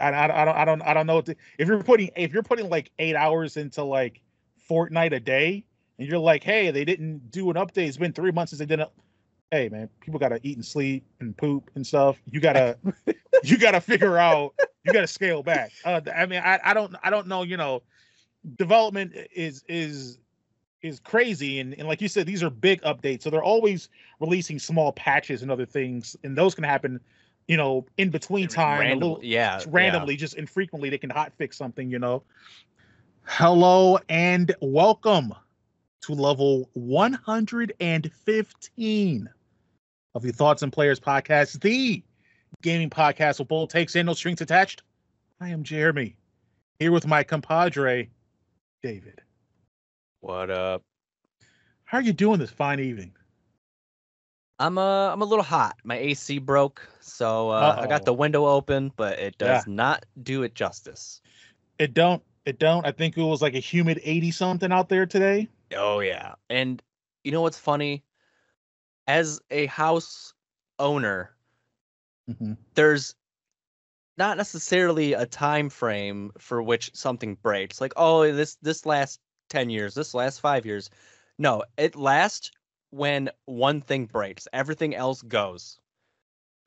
I, I, I don't I don't I don't know to, if you're putting if you're putting like eight hours into like Fortnite a day and you're like, hey, they didn't do an update. It's been three months since they did it. Hey man, people gotta eat and sleep and poop and stuff. You gotta you gotta figure out you gotta scale back. Uh, I mean, I, I don't I don't know, you know, development is is is crazy and, and like you said these are big updates so they're always releasing small patches and other things and those can happen you know in between time Random- a little yeah, randomly just infrequently they can hot fix something you know? Hello and welcome to level 115 of the thoughts and players podcast the gaming podcast with bold takes and no strings attached. I am jeremy here with my compadre david. What up? how are you doing this fine evening? I'm uh I'm a little hot. My AC broke, so uh, I got the window open, but it does Yeah. not do it justice. it don't it don't i think it was like a humid 80 something out there today Oh yeah. And you know what's funny? As a house owner, Mhm. there's not necessarily a time frame for which something breaks. Like, oh, this this last 10 years, this last 5 years. No, it lasts when one thing breaks. Everything else goes.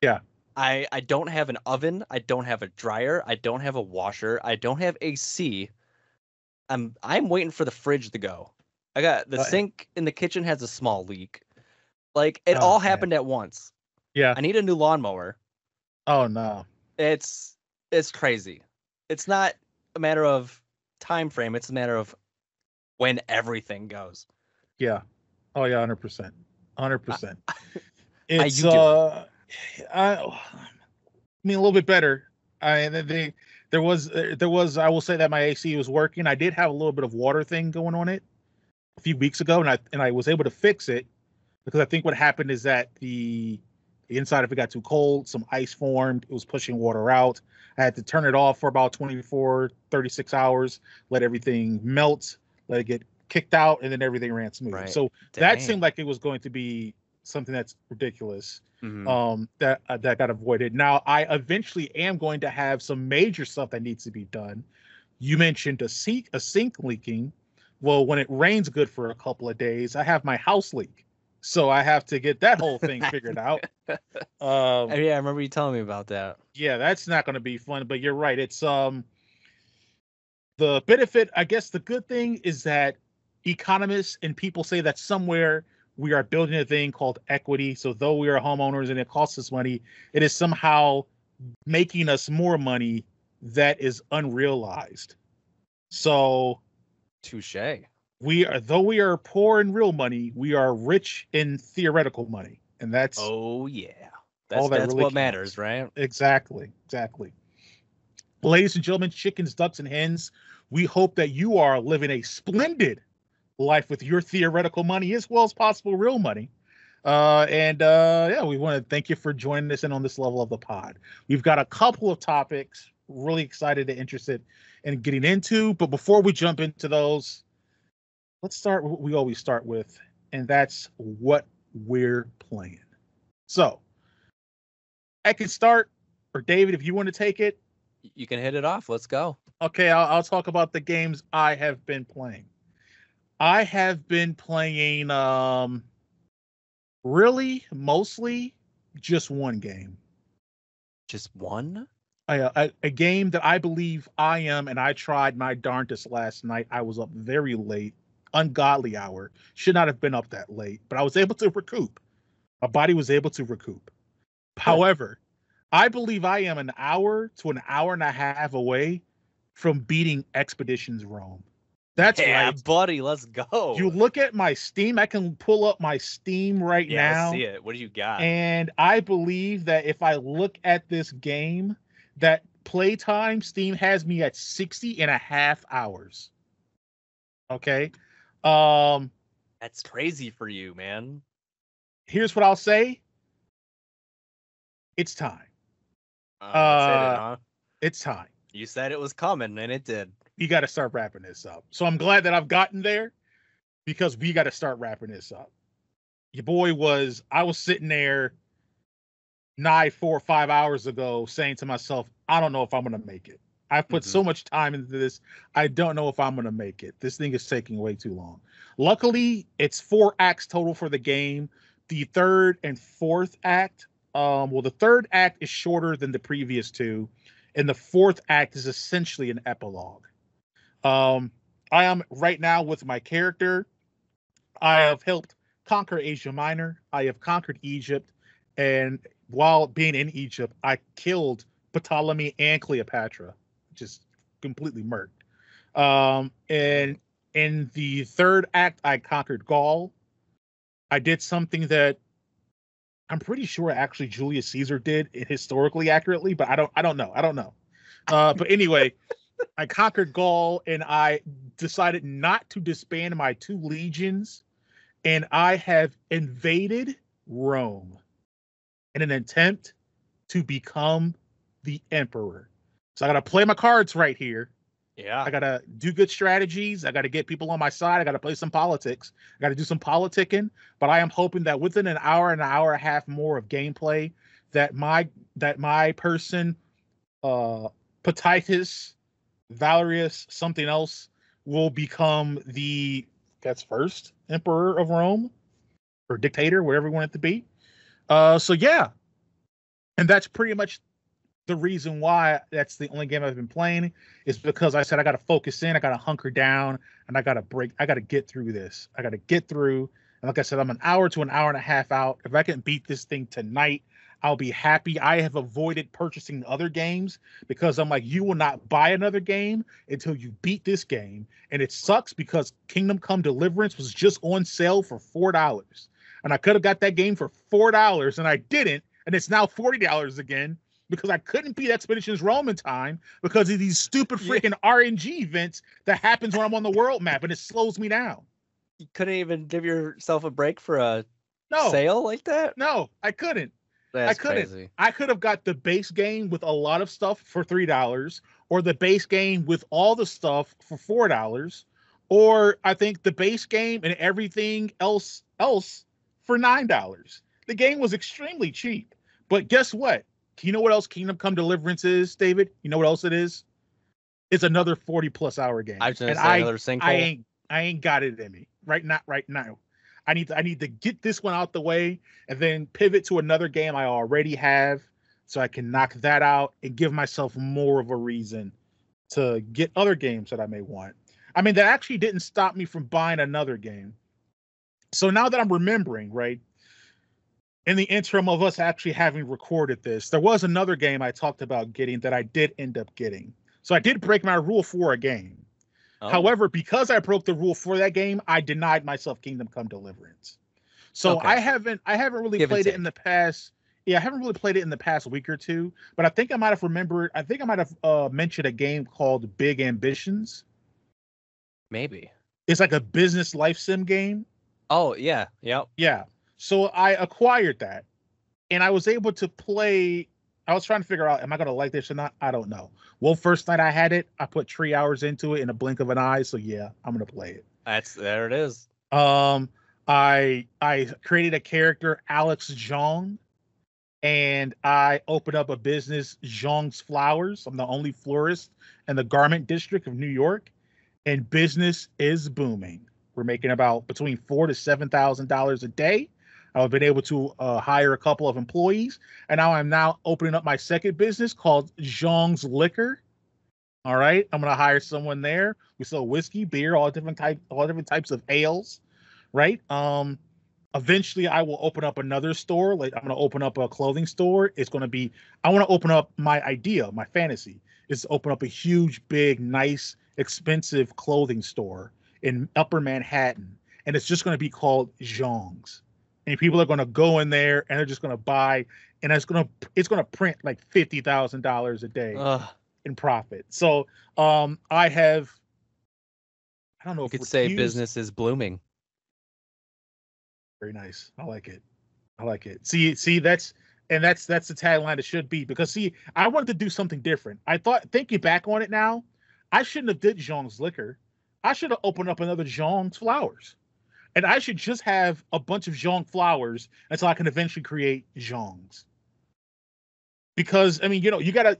Yeah. I I don't have an oven, I don't have a dryer, I don't have a washer, I don't have AC. I'm I'm waiting for the fridge to go. I got the Uh, sink in the kitchen has a small leak. Like it Oh, all man. happened at once. yeah I need a new lawnmower oh no it's it's crazy it's not a matter of time frame it's a matter of when everything goes yeah oh yeah 100% 100% How it's doing? uh I, I mean a little bit better. I they, there was there was i will say that my ac was working. I did have a little bit of water thing going on it a few weeks ago and i and i was able to fix it because i think what happened is that the the inside if it got too cold some ice formed it was pushing water out. I had to turn it off for about 24 36 hours let everything melt let it get kicked out and then everything ran smooth. Right. so that seemed like it was going to be something that's ridiculous Mhm. um that uh, that got avoided. Now i eventually am going to have some major stuff that needs to be done. You mentioned a sink a sink leaking. Well when it rains good for a couple of days i have my house leak. So i have to get that whole thing figured out. Um Oh, yeah i remember you telling me about that. Yeah that's not going to be fun but you're right. It's um the benefit i guess the good thing is that economists and people say that somewhere we are building a thing called equity. So though we are homeowners and it costs us money it is somehow making us more money that is unrealized. So touche. we are though we are poor in real money we are rich in theoretical money. And that's oh yeah. that's, All that that's really what counts. matters right? Exactly, exactly. Ladies and gentlemen, chickens, ducks, and hens, we hope that you are living a splendid life with your theoretical money as well as possible real money. Uh, and uh, yeah, we want to thank you for joining us in on this level of the pod. We've got a couple of topics really excited and interested in getting into. But before we jump into those, let's start what we always start with, and that's what we're playing. So I can start, or David, if you want to take it. you can hit it off let's go Okay, I'll, I'll talk about the games I have been playing. I have been playing, um, really mostly just one game. just one A, a, a game that I believe I am, and I tried my darndest last night. I was up very late, ungodly hour. Should not have been up that late, but I was able to recoup. My body was able to recoup. However, I believe I am an hour to an hour and a half away from beating Expeditions Rome. That's yeah right. buddy let's go You look at my Steam, I can pull up my Steam right yeah now. I see it what do you got And I believe that if I look at this game, that playtime Steam has me at 60 and a half hours. Okay. Um, that's crazy for you man here's what I'll say. It's time. Uh, that's it, Uh, huh? It's time. you said it was coming and it did You got to start wrapping this up. So I'm glad that I've gotten there because we got to start wrapping this up. Your boy was, I was sitting there nigh four or five hours ago saying to myself, I don't know if I'm gonna make it. I've put Mhm. so much time into this. I don't know if I'm gonna make it. This thing is taking way too long. Luckily, it's four acts total for the game. The third and fourth act, um, well, the third act is shorter than the previous two, and the fourth act is essentially an epilogue. Um, I am right now with my character. I have helped conquer Asia Minor. I have conquered Egypt, and while being in Egypt, I killed Ptolemy and Cleopatra, just completely murked. Um, and in the third act, I conquered Gaul. I did something that I'm pretty sure actually Julius Caesar did historically accurately, but I don't I don't know. I don't know. Uh, but anyway, I conquered Gaul and I decided not to disband my two legions, and I have invaded Rome in an attempt to become the emperor. So I gotta play my cards right here. Yeah. I gotta do good strategies. I gotta get people on my side. I gotta play some politics. I gotta do some politicking. But I am hoping that within an hour and an hour and a half more of gameplay, that my that my person, uh, Valerius, something else, will become the that's first emperor of Rome or dictator, whatever you want it to be. Uh, so yeah, and that's pretty much the reason why that's the only game I've been playing is because I said I got to focus in, I got to hunker down, and I got to break, I got to get through this. I got to get through. And like I said, I'm an hour to an hour and a half out. If I can beat this thing tonight, I'll be happy. I have avoided purchasing other games because I'm like, you will not buy another game until you beat this game. And it sucks because Kingdom Come Deliverance was just on sale for four dollars. And I could have got that game for four dollars and I didn't, and it's now forty dollars again because I couldn't beat Expeditions Rome in time because of these stupid Yeah. freaking RNG events that happens when I'm on the world map and it slows me down. You couldn't even give yourself a break for a No, sale like that? no, I couldn't. That's couldn't. crazy. I could have got the base game with a lot of stuff for three dollars, or the base game with all the stuff for four dollars, or I think the base game and everything else else for nine dollars. The game was extremely cheap. But guess what? Do You know what else Kingdom Come Deliverance is, David? You know what else it is? It's another 40 plus hour game. I was gonna and say I, another sinkhole. I ain't I ain't got it in me. Right not right now. I need to I need to get this one out the way and then pivot to another game I already have so I can knock that out and give myself more of a reason to get other games that I may want. I mean, that actually didn't stop me from buying another game. So now that I'm remembering, right? In the interim of us actually having recorded this, there was another game I talked about getting that I did end up getting. So I did break my rule for a game. Oh, However, because I broke the rule for that game, I denied myself Kingdom Come Deliverance. So Okay. I haven't I haven't really Give played it in the past. Yeah, I haven't really played it in the past week or two, but I think I might have remembered. I think I might have uh, mentioned a game called Big Ambitions. maybe. It's like a business life sim game. Oh yeah, yep. Yeah. So I acquired that, and I was able to play. I was trying to figure out, am I gonna like this or not? I don't know. Well, first night I had it, I put three hours into it in a blink of an eye. So yeah, I'm gonna play it. That's there it is. Um, I I created a character, Alex Zhang, and I opened up a business, Zhang's Flowers. I'm the only florist in the garment district of New York, and business is booming. We're making about between four to seven thousand dollars a day. I've been able to uh, hire a couple of employees, and now I'm now opening up my second business called Zhang's Liquor. All right, I'm gonna hire someone there. We sell whiskey, beer, all different type, all different types of ales, right? Um, eventually, I will open up another store. Like I'm gonna open up a clothing store. It's gonna be. I want to open up my idea, my fantasy is to open up a huge, big, nice, expensive clothing store in Upper Manhattan, and it's just gonna be called Zhang's. And people are gonna go in there and they're just gonna buy, and it's gonna it's gonna print like fifty thousand dollars a day Ugh, in profit. So um I have I don't know if you could say business is blooming. very nice. I like it. I like it. See, see, that's and that's that's the tagline it should be because see, I wanted to do something different. I thought thinking back on it now, I shouldn't have did Jean's liquor. I should have opened up another Jean's flowers. And I should just have a bunch of Jean flowers until I can eventually create Jean's. Because I mean, you know, you gotta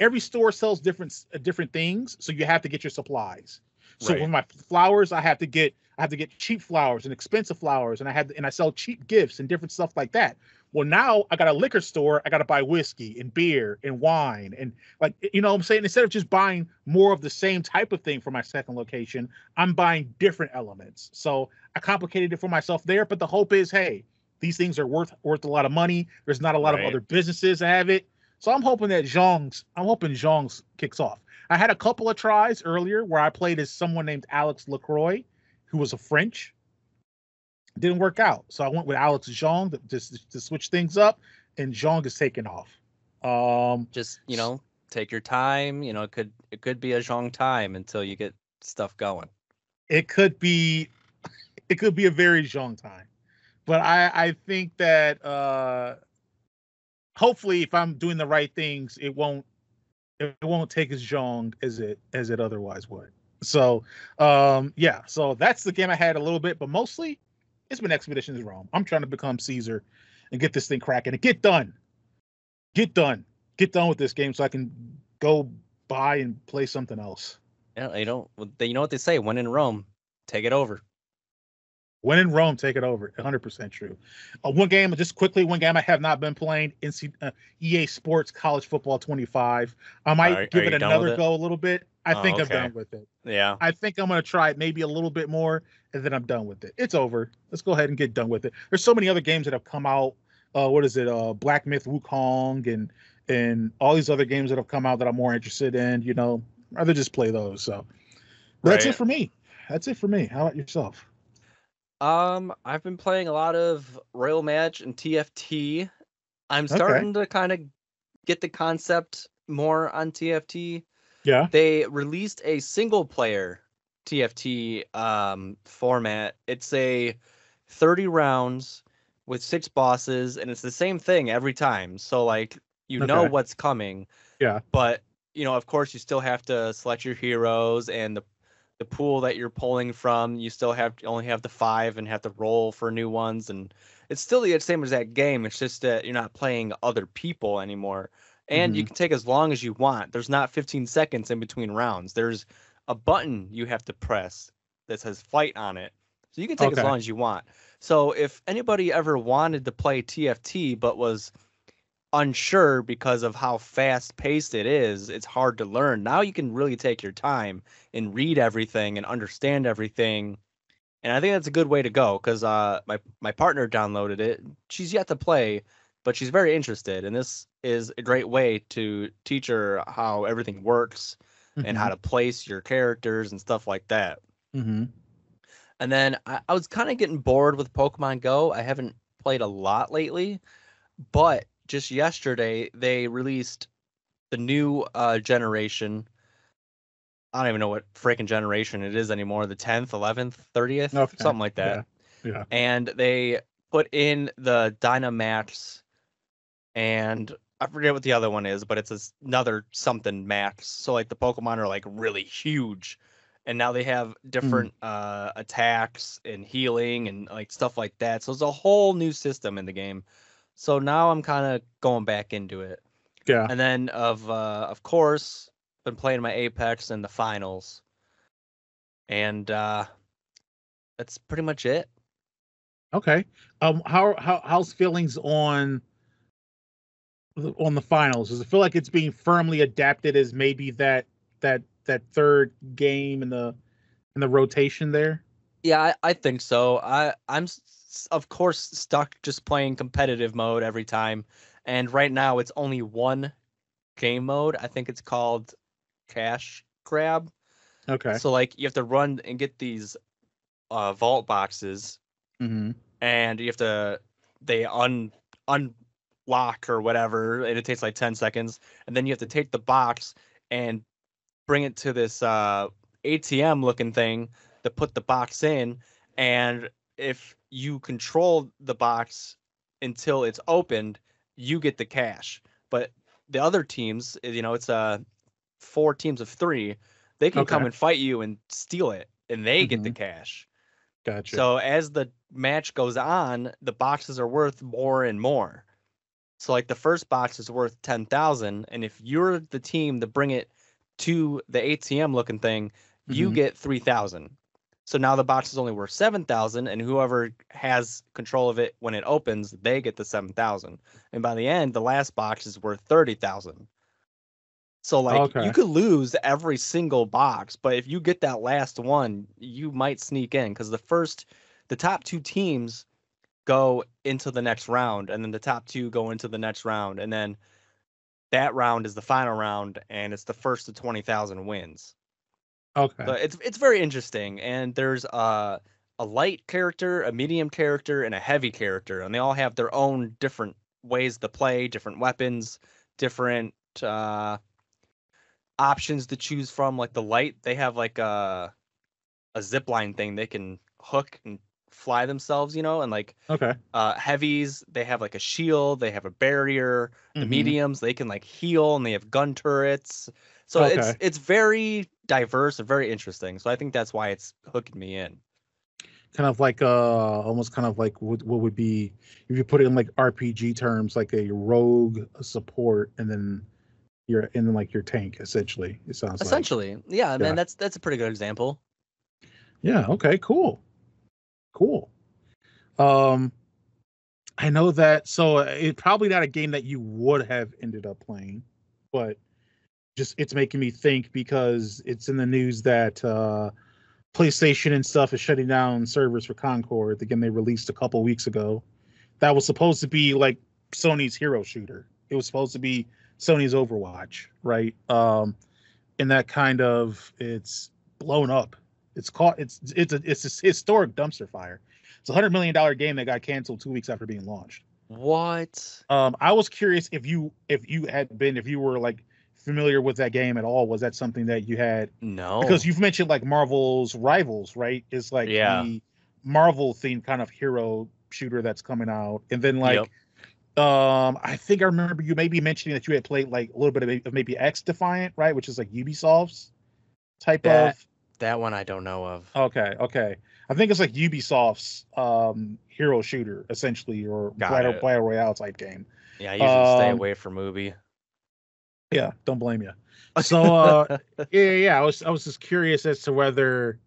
every store sells different uh, different things, so you have to get your supplies. So Right. with my flowers, I have to get I have to get cheap flowers and expensive flowers, and I had and I sell cheap gifts and different stuff like that. Well, now I got a liquor store. I got to buy whiskey and beer and wine and like you know what I'm saying instead of just buying more of the same type of thing for my second location, I'm buying different elements. So I complicated it for myself there, but the hope is, hey, these things are worth worth a lot of money. There's not a lot Right. of other businesses that have it. So I'm hoping that Zhong's I'm hoping Zhong's kicks off. I had a couple of tries earlier where I played as someone named Alex Lacroix, who was a French. Didn't work out. So I went with Alex Zhong to, just to switch things up, and Zhong is taking off. Um Just you know, take your time. You know, it could it could be a long time until you get stuff going. it could be it could be a very Zhong time. But I I think that uh hopefully if I'm doing the right things, it won't it won't take as Zhong as it as it otherwise would. So um yeah, so that's the game I had a little bit, but mostly it's been Expeditions Rome. I'm trying to become Caesar and get this thing cracking and get done. Get done. Get done with this game so I can go buy and play something else. Yeah, you know, you know what they say: when in Rome, take it over. When in Rome, take it over. 100% true. Uh, one game, just quickly, one game I have not been playing NC, uh, EA Sports College Football 25. I might Are- give are it another it? go a little bit. I Oh, think I'm okay. done with it. Yeah. I think I'm going to try it maybe a little bit more, and then I'm done with it. It's over. Let's go ahead and get done with it. There's so many other games that have come out. Uh, what is it? Uh, Black Myth Wukong and and all these other games that have come out that I'm more interested in. You know, I'd rather just play those. So but that's it for me. That's it for me. How about yourself? Um, I've been playing a lot of Royal Match and TFT. I'm Okay. starting to kind of get the concept more on TFT. Yeah. They released a single player TFT um format. It's a 30 rounds with six bosses and it's the same thing every time. So like you know what's coming. Yeah. But you know, of course you still have to select your heroes and the the pool that you're pulling from, you still have to only have the five and have to roll for new ones and it's still the same as that game. It's just that you're not playing other people anymore. And you mm-hmm. can take as long as you want. There's not 15 seconds in between rounds. There's a button you have to press that says fight on it. So you can take Okay. as long as you want. So if anybody ever wanted to play TFT but was unsure because of how fast paced it is, it's hard to learn. Now you can really take your time and read everything and understand everything. And I think that's a good way to go because uh, my my partner downloaded it. She's yet to play, but she's very interested, and this is a great way to teach her how everything works and how to place your characters and stuff like that. Mm-hmm. And then I, I was kind of getting bored with Pokemon Go. I haven't played a lot lately, but just yesterday they released the new uh, generation. I don't even know what freaking generation it is anymore. The 10th, 11th, 30th, Okay, something like that. Yeah. Yeah. And they put in the Dynamax and I forget what the other one is, but it's another something max. So like the Pokemon are like really huge. And now they have different uh attacks and healing and like stuff like that. So it's a whole new system in the game. So now I'm kind of going back into it. Yeah. And then of uh of course, been playing my Apex in the finals. And uh that's pretty much it. Okay. Um. How how how's feelings on on the finals? Does it feel like it's being firmly adapted as maybe that that that third game in the in the rotation there? Yeah, I, I think so. I I'm of course stuck just playing competitive mode every time, and right now it's only one game mode. I think it's called Cash Grab. Okay. So like you have to run and get these uh, vault boxes, mm-hmm. and you have to they un unlock or whatever, and it takes like ten seconds, and then you have to take the box and bring it to this uh, ATM looking thing to put the box in, and if you control the box until it's opened, you get the cash. But the other teams, you know, it's uh four teams of three, they can come and fight you and steal it, and they get the cash. Gotcha. So as the match goes on, the boxes are worth more and more. So like the first box is worth ten thousand, and if you're the team to bring it to the ATM looking thing, you Mhm. get three thousand. So now the box is only worth seven thousand, and whoever has control of it when it opens, they get the seven thousand. And by the end, the last box is worth thirty thousand. So like Okay. you could lose every single box, but if you get that last one, you might sneak in because the first, the top two teams go into the next round, and then the top two go into the next round, and then that round is the final round, and it's the first to twenty thousand wins. Okay. So it's it's very interesting, and there's a a light character, a medium character, and a heavy character, and they all have their own different ways to play, different weapons, different uh, options to choose from. Like the light, they have like a a zip line thing they can hook and fly themselves, you know, and like okay. uh heavies they have like a shield they have a barrier the Mhm. mediums they can like heal and they have gun turrets so it's it's very diverse and very interesting so i think that's why it's hooking me in Kind of like uh, almost kind of like what what would be if you put it in like RPG terms, like a rogue, a support, and then you're in like your tank. Essentially, it sounds like. essentially yeah Yeah. man that's that's a pretty good example Yeah. Okay. Cool. Cool. Um, I know that. So uh, it's probably not a game that you would have ended up playing, but just it's making me think because it's in the news that uh, PlayStation and stuff is shutting down servers for Concord. The game they released a couple weeks ago. That was supposed to be like Sony's hero shooter. It was supposed to be Sony's Overwatch, right? Um, and that kind of it's blown up. It's caught. It's it's a it's a historic dumpster fire. It's a hundred million dollar game that got canceled two weeks after being launched. what Um, I was curious if you if you had been if you were like familiar with that game at all. Was that something that you had? no Because you've mentioned like Marvel's Rivals, right? Is like Yeah. the Marvel themed kind of hero shooter that's coming out, and then like. Yep. Um, I think I remember you maybe mentioning that you had played like a little bit of, of maybe X Defiant, right? Which is like Ubisoft's type That- of that one i don't know of Okay, okay. I think it's like Ubisoft's um hero shooter, essentially, or battle, battle royale type game. yeah i usually stay um, away from movie Yeah, don't blame you. So uh yeah, yeah, I was I was just curious as to whether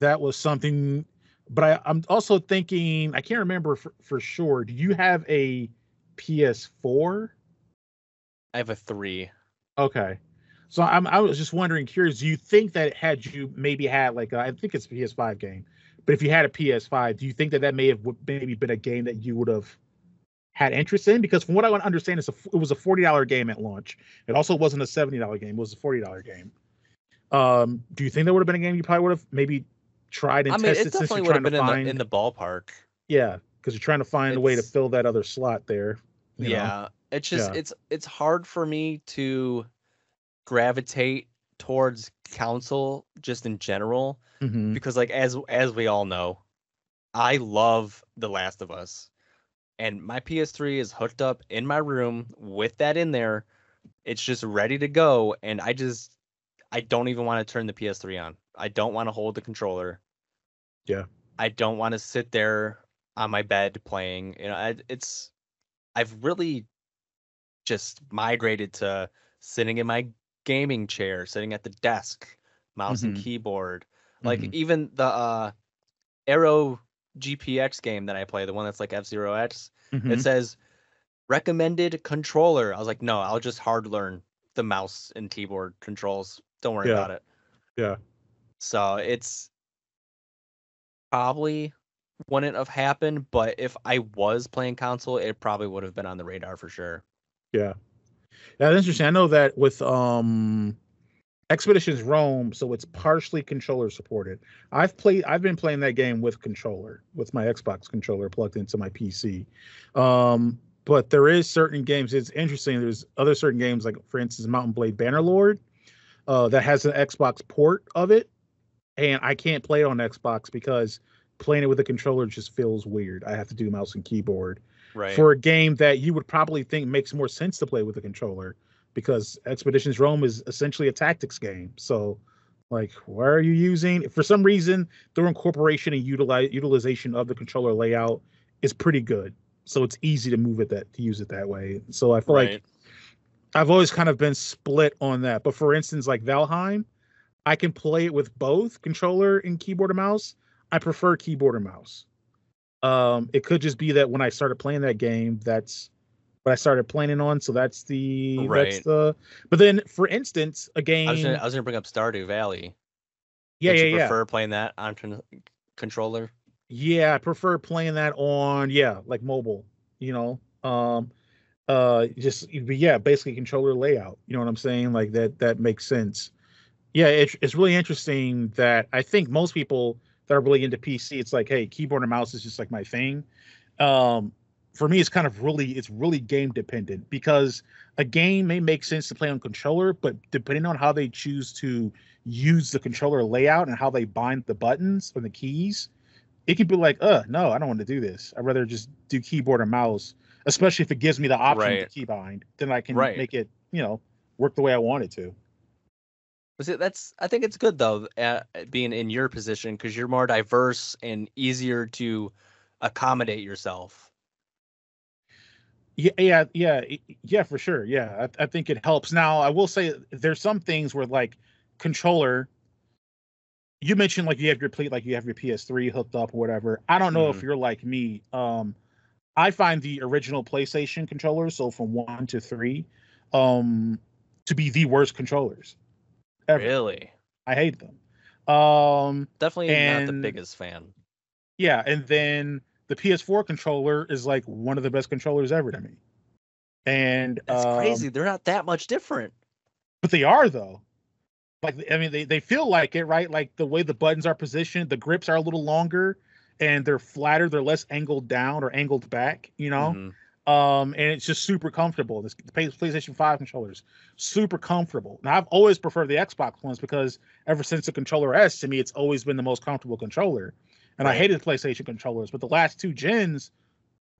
that was something but I, I'm also thinking I can't remember for, for sure. Do you have a PS4? i have a three Okay. So I'm I was just wondering, curious, do you think that had you maybe had like a, I think it's a PS5 game, but if you had a PS5, do you think that that may have w- maybe been a game that you would have had interest in? Because from what I want to understand, it's a it was a forty dollar game at launch. It also wasn't a seventy dollar game; it was a forty dollar game. Um, do you think that would have been a game you probably would have maybe tried and i mean tested it since definitely you're would have trying to in find? the, in the ballpark yeah, because you're trying to find a way to fill that other slot there. you know? yeah it's just Yeah. it's it's hard for me to gravitate towards council just in general Mhm. because like as as we all know i love the last of us and my ps3 is hooked up in my room with that in there it's just ready to go and i just i don't even want to turn the ps3 on i don't want to hold the controller Yeah. i don't want to sit there on my bed playing you know I, it's i've really just migrated to sitting in my gaming chair sitting at the desk mouse and Mhm. keyboard like Mhm. even the uh Aero gpx game that i play the one that's like f-zero x Mhm. it says recommended controller i was like no i'll just hard learn the mouse and keyboard controls don't worry Yeah. about it Yeah. so it's probably wouldn't have happened but if i was playing console it probably would have been on the radar for sure Yeah. Yeah, that's interesting. I know that with um Expeditions Rome, so it's partially controller supported. I've played I've been playing that game with controller, with my Xbox controller plugged into my PC. Um, but there is certain games, it's interesting. There's other certain games, like for instance, Mount & Blade Bannerlord, uh, that has an Xbox port of it. And I can't play it on Xbox because playing it with a controller just feels weird. I have to do mouse and keyboard right for a game that you would probably think makes more sense to play with a controller because Expeditions Rome is essentially a tactics game. So, like, why are you using? For some reason, their incorporation and utilize, utilization of the controller layout is pretty good. so it's easy to move it that to use it that way. So I feel like I've always kind of been split on that. But for instance, like Valheim, I can play it with both controller and keyboard and mouse. I prefer keyboard and mouse. Um, it could just be that when I started playing that game, that's what I started planning on. So that's the that's Right. the. But then, for instance, a game. I was gonna, I was gonna bring up Stardew Valley. yeah, Don't yeah, you yeah. prefer playing that on controller? Yeah, I prefer playing that on yeah, like mobile, you know. Um uh just but yeah, basically controller layout. You know what I'm saying? Like that that makes sense. Yeah, it's it's really interesting that I think most people that are really into PC, it's like, hey, keyboard and mouse is just like my thing. Um for me it's kind of really it's really game dependent because a game may make sense to play on controller, but depending on how they choose to use the controller layout and how they bind the buttons or the keys, it could be like, uh, no, I don't want to do this. I'd rather just do keyboard and mouse, especially if it gives me the option to Right. key bind. Then I can Right. make it, you know, work the way I want it to. It? That's. I think it's good though, uh, being in your position because you're more diverse and easier to accommodate yourself. Yeah, yeah, yeah, yeah, for sure. Yeah, I, I think it helps. Now, I will say there's some things where like controller. You mentioned like you have your plate, like you have your PS3 hooked up or whatever. I don't know if Mhm. you're like me. Um, I find the original PlayStation controllers, so from one to three, um, to be the worst controllers ever. Really, I hate them. Um, definitely not the biggest fan. yeah, and then the PS4 controller is like one of the best controllers ever to me. And That's um, crazy. They're not that much different. but they are though. Like I mean, they they feel like it, right? Like the way the buttons are positioned, the grips are a little longer, and they're flatter. They're less angled down or angled back. You know, Mhm. um, and it's just super comfortable. This the PlayStation Five controllers, super comfortable. Now I've always preferred the Xbox ones because ever since the controller S, to me, it's always been the most comfortable controller. And I Right. hated PlayStation controllers, but the last two gens,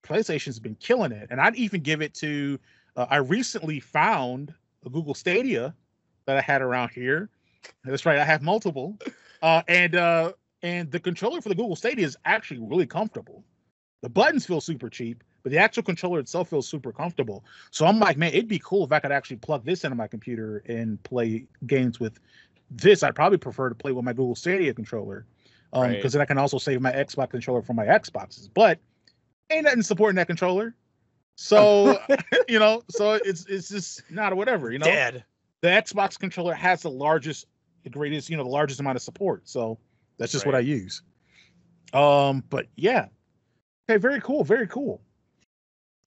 PlayStation's been killing it. And I'd even give it to. Uh, I recently found a Google Stadia that I had around here. That's right, I have multiple. Uh, and uh, and the controller for the Google Stadia is actually really comfortable. The buttons feel super cheap, but the actual controller itself feels super comfortable. So I'm like, man, it'd be cool if I could actually plug this into my computer and play games with this. I'd probably prefer to play with my Google Stadia controller. Um, Right. because then I can also save my Xbox controller for my Xboxes. But ain't nothing supporting that controller. So you know, so it's it's just not whatever, you know Dead. the Xbox controller has the largest, the greatest, you know, the largest amount of support. So that's just what I use. Um, but yeah. Okay, very cool, very cool.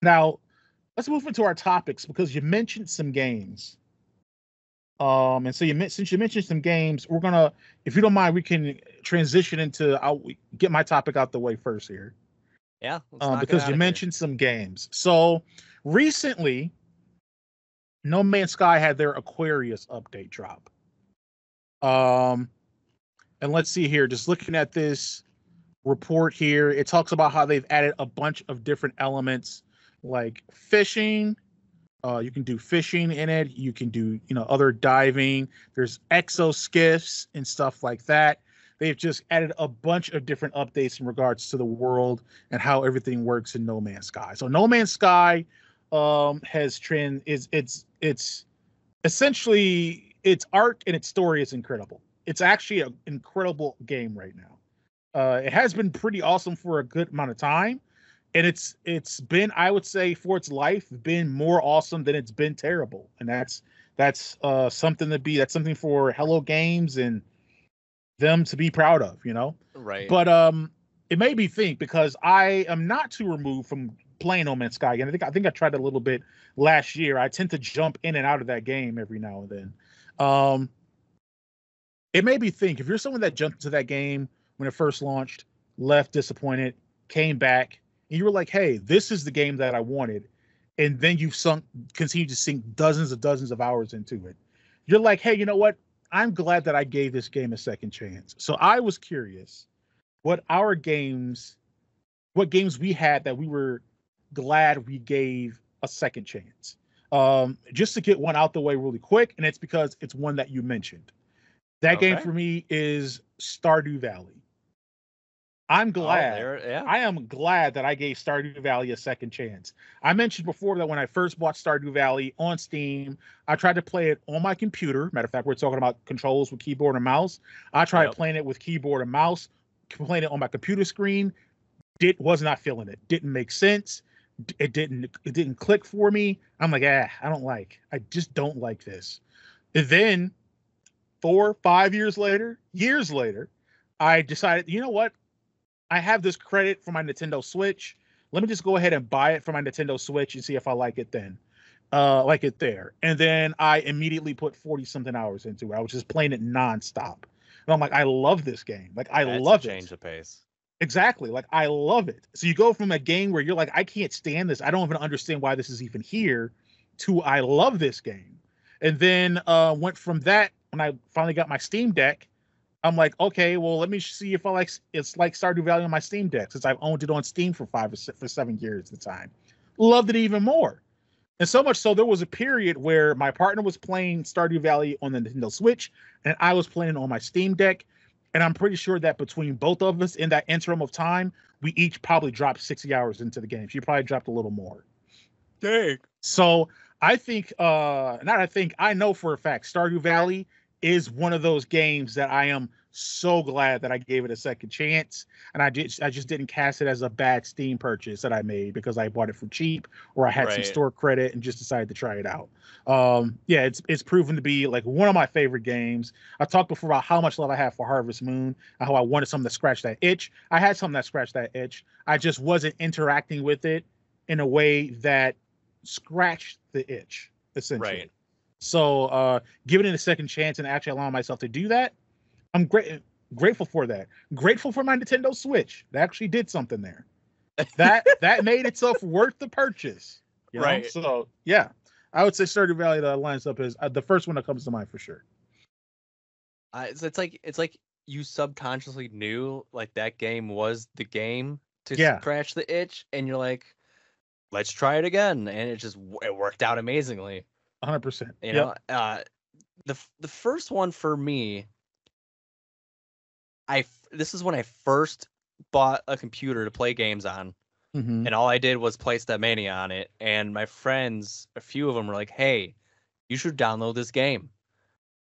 Now, let's move into our topics because you mentioned some games. Um, and so you since you mentioned some games, we're gonna, if you don't mind, we can transition into. I'll get my topic out the way first here Yeah. um, because you here. mentioned some games. So recently, No Man's Sky had their Aquarius update drop. Um, and let's see here. Just looking at this report here, it talks about how they've added a bunch of different elements like fishing. Uh, you can do fishing in it. You can do, you know, other diving. There's exo skiffs and stuff like that. They've just added a bunch of different updates in regards to the world and how everything works in No Man's Sky. So No Man's Sky um has trend is it's it's essentially its art and its story is incredible. It's actually an incredible game right now. Uh it has been pretty awesome for a good amount of time and it's it's been I would say for its life been more awesome than it's been terrible. And that's that's uh something to be that's something for Hello Games and them to be proud of, you know. Right. But um, it made me think because I am not too removed from playing No Man's Sky, and I think I think I tried a little bit last year. I tend to jump in and out of that game every now and then. Um, it made me think if you're someone that jumped into that game when it first launched, left disappointed, came back, and you were like, "Hey, this is the game that I wanted," and then you've sunk, continued to sink dozens of dozens of hours into it. You're like, "Hey, you know what? I'm glad that I gave this game a second chance." So I was curious what our games, what games we had that we were glad we gave a second chance. Um, just to get one out the way really quick, and it's because it's one that you mentioned. That game for me is Stardew Valley. I'm Oh, glad. there- yeah. I am glad that I gave Stardew Valley a second chance. I mentioned before that when I first bought Stardew Valley on Steam, I tried to play it on my computer. Matter of fact, we're talking about controls with keyboard and mouse. I tried Yep. playing it with keyboard and mouse, playing it on my computer screen. Did was not feeling it. Didn't make sense. It didn't. It didn't click for me. I'm like, ah, I don't like. I just don't like this. And then, four, five years later, years later, I decided, you know what? I have this credit for my Nintendo Switch. Let me just go ahead and buy it for my Nintendo Switch and see if I like it then. Uh, like it there. And then I immediately put 40 something hours into it. I was just playing it nonstop. And I'm like, I love this game. Like I That's love change it. of pace. Exactly. Like I love it. So you go from a game where you're like, I can't stand this. I don't even understand why this is even here to I love this game. And then uh went from that when I finally got my Steam Deck. I'm like, okay, well, let me see if I like it's like Stardew Valley on my Steam Deck since I've owned it on Steam for five or for seven years at the time. Loved it even more. And so much so there was a period where my partner was playing Stardew Valley on the Nintendo Switch and I was playing on my Steam Deck. And I'm pretty sure that between both of us in that interim of time, we each probably dropped 60 hours into the game. She probably dropped a little more. Dang. So I think, uh, not I think, I know for a fact, Stardew Valley is one of those games that I am so glad that I gave it a second chance, and I did. I just didn't cast it as a bad Steam purchase that I made because I bought it for cheap or I had some store credit and just decided to try it out. Um, yeah, it's it's proven to be like one of my favorite games. I talked before about how much love I have for Harvest Moon, and how I wanted something to scratch that itch. I had something that scratched that itch. I just wasn't interacting with it in a way that scratched the itch, essentially. Right. So uh giving it a second chance and actually allowing myself to do that, I'm great grateful for that. Grateful for my Nintendo Switch. That actually did something there. That that made itself worth the purchase. you know? Right. So yeah. I would say Stardew Valley that lines up as uh, the first one that comes to mind for sure. I, it's, it's like it's like you subconsciously knew like that game was the game to Yeah. scratch the itch, and you're like, let's try it again, and it just it worked out amazingly. 100%. You know, uh, the the first one for me, I this is when I first bought a computer to play games on, hmm and all I did was play Stepmania on it. And my friends, a few of them were like, "Hey, you should download this game."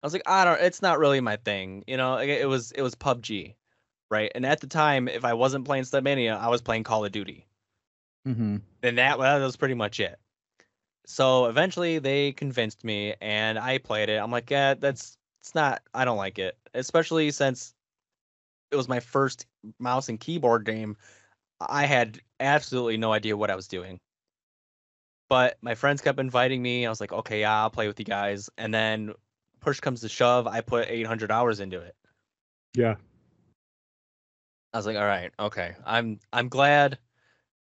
I was like, "I don't. It's not really my thing." You know, it was it was PUBG, right? And at the time, if I wasn't playing Stepmania, I was playing Call of Duty. hmm And that, well, that was pretty much it. So eventually, they convinced me, and I played it. I'm like, "Yeah, that's it's not. I don't like it, especially since it was my first mouse and keyboard game. I had absolutely no idea what I was doing. But my friends kept inviting me. I was like, okay, yeah, I'll play with you guys. And then push comes to shove, I put 800 hours into it. Yeah. I was like, all right, okay. I'm I'm glad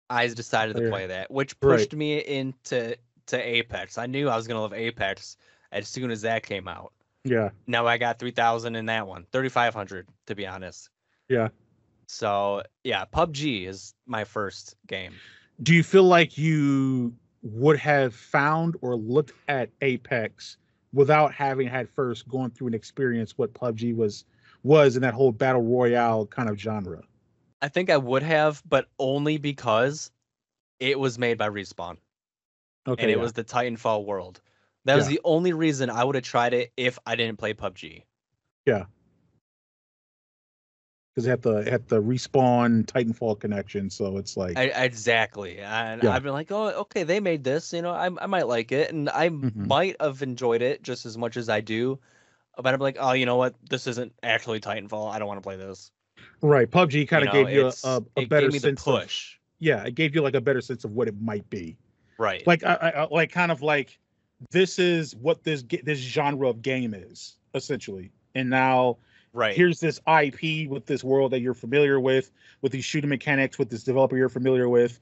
I decided to play that, which Right. pushed me into to Apex. I knew I was gonna love Apex as soon as that came out. Yeah. Now I got 3,000 in that one, 3,500 to be honest. Yeah. So yeah, PUBG is my first game. Do you feel like you would have found or looked at Apex without having had first gone through and experience what PUBG was was in that whole battle royale kind of genre? I think I would have, but only because it was made by Respawn Okay. and it yeah. was the Titanfall world. That was Yeah. the only reason I would have tried it if I didn't play PUBG. Yeah. Because had the had the respawn Titanfall connection, so it's like I, exactly. And Yeah. I've been like, oh, okay, they made this. You know, I, I might like it. And I Mhm. might have enjoyed it just as much as I do. But I'm like, oh, you know what? This isn't actually Titanfall. I don't want to play this. right. PUBG kind You of know, gave you a, a, a better gave me the sense of push. yeah, it gave you like a better sense of what it might be. Right. Like I, I like kind of like this is what this this genre of game is essentially, and now right. here's this IP with this world that you're familiar with, with these shooting mechanics, with this developer you're familiar with,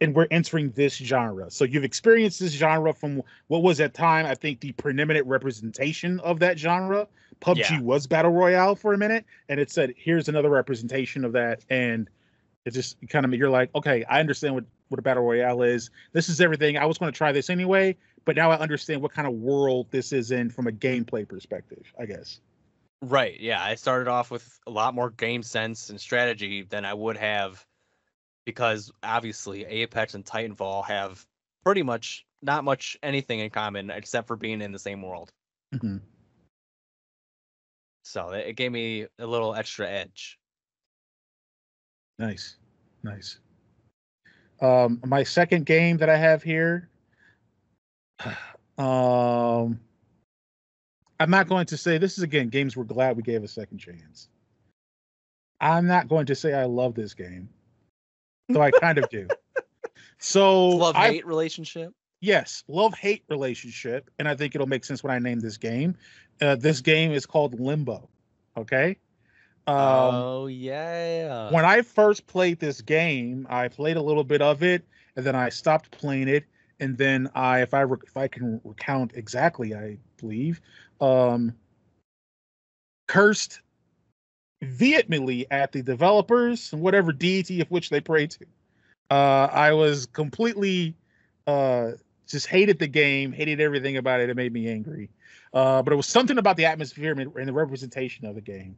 and we're entering this genre. So you've experienced this genre from what was at time, I think, the preeminent representation of that genre. PUBG Yeah. was battle royale for a minute, and it said, "Here's another representation of that," and it just kind of you're like, okay, I understand what what a battle royale is. This is everything. I was going to try this anyway, but now I understand what kind of world this is in from a gameplay perspective. I guess. Right. Yeah. I started off with a lot more game sense and strategy than I would have because obviously Apex and Titanfall have pretty much not much anything in common except for being in the same world. Mm-hmm. So it it gave me a little extra edge. Nice, nice. Um, my second game that I have here. Um, I'm not going to say this is again games we're glad we gave a second chance. I'm not going to say I love this game, though I kind of do. So Love hate relationship. yes, love hate relationship, and I think it'll make sense when I name this game. Uh, this game is called Limbo. Okay. Um, oh yeah. when I first played this game, I played a little bit of it, and then I stopped playing it. And then I, if I if I can recount exactly, I believe, um, cursed vehemently at the developers and whatever deity of which they pray to. Uh, I was completely uh, just hated the game, hated everything about it. It made me angry. Uh, but it was something about the atmosphere and and the representation of the game.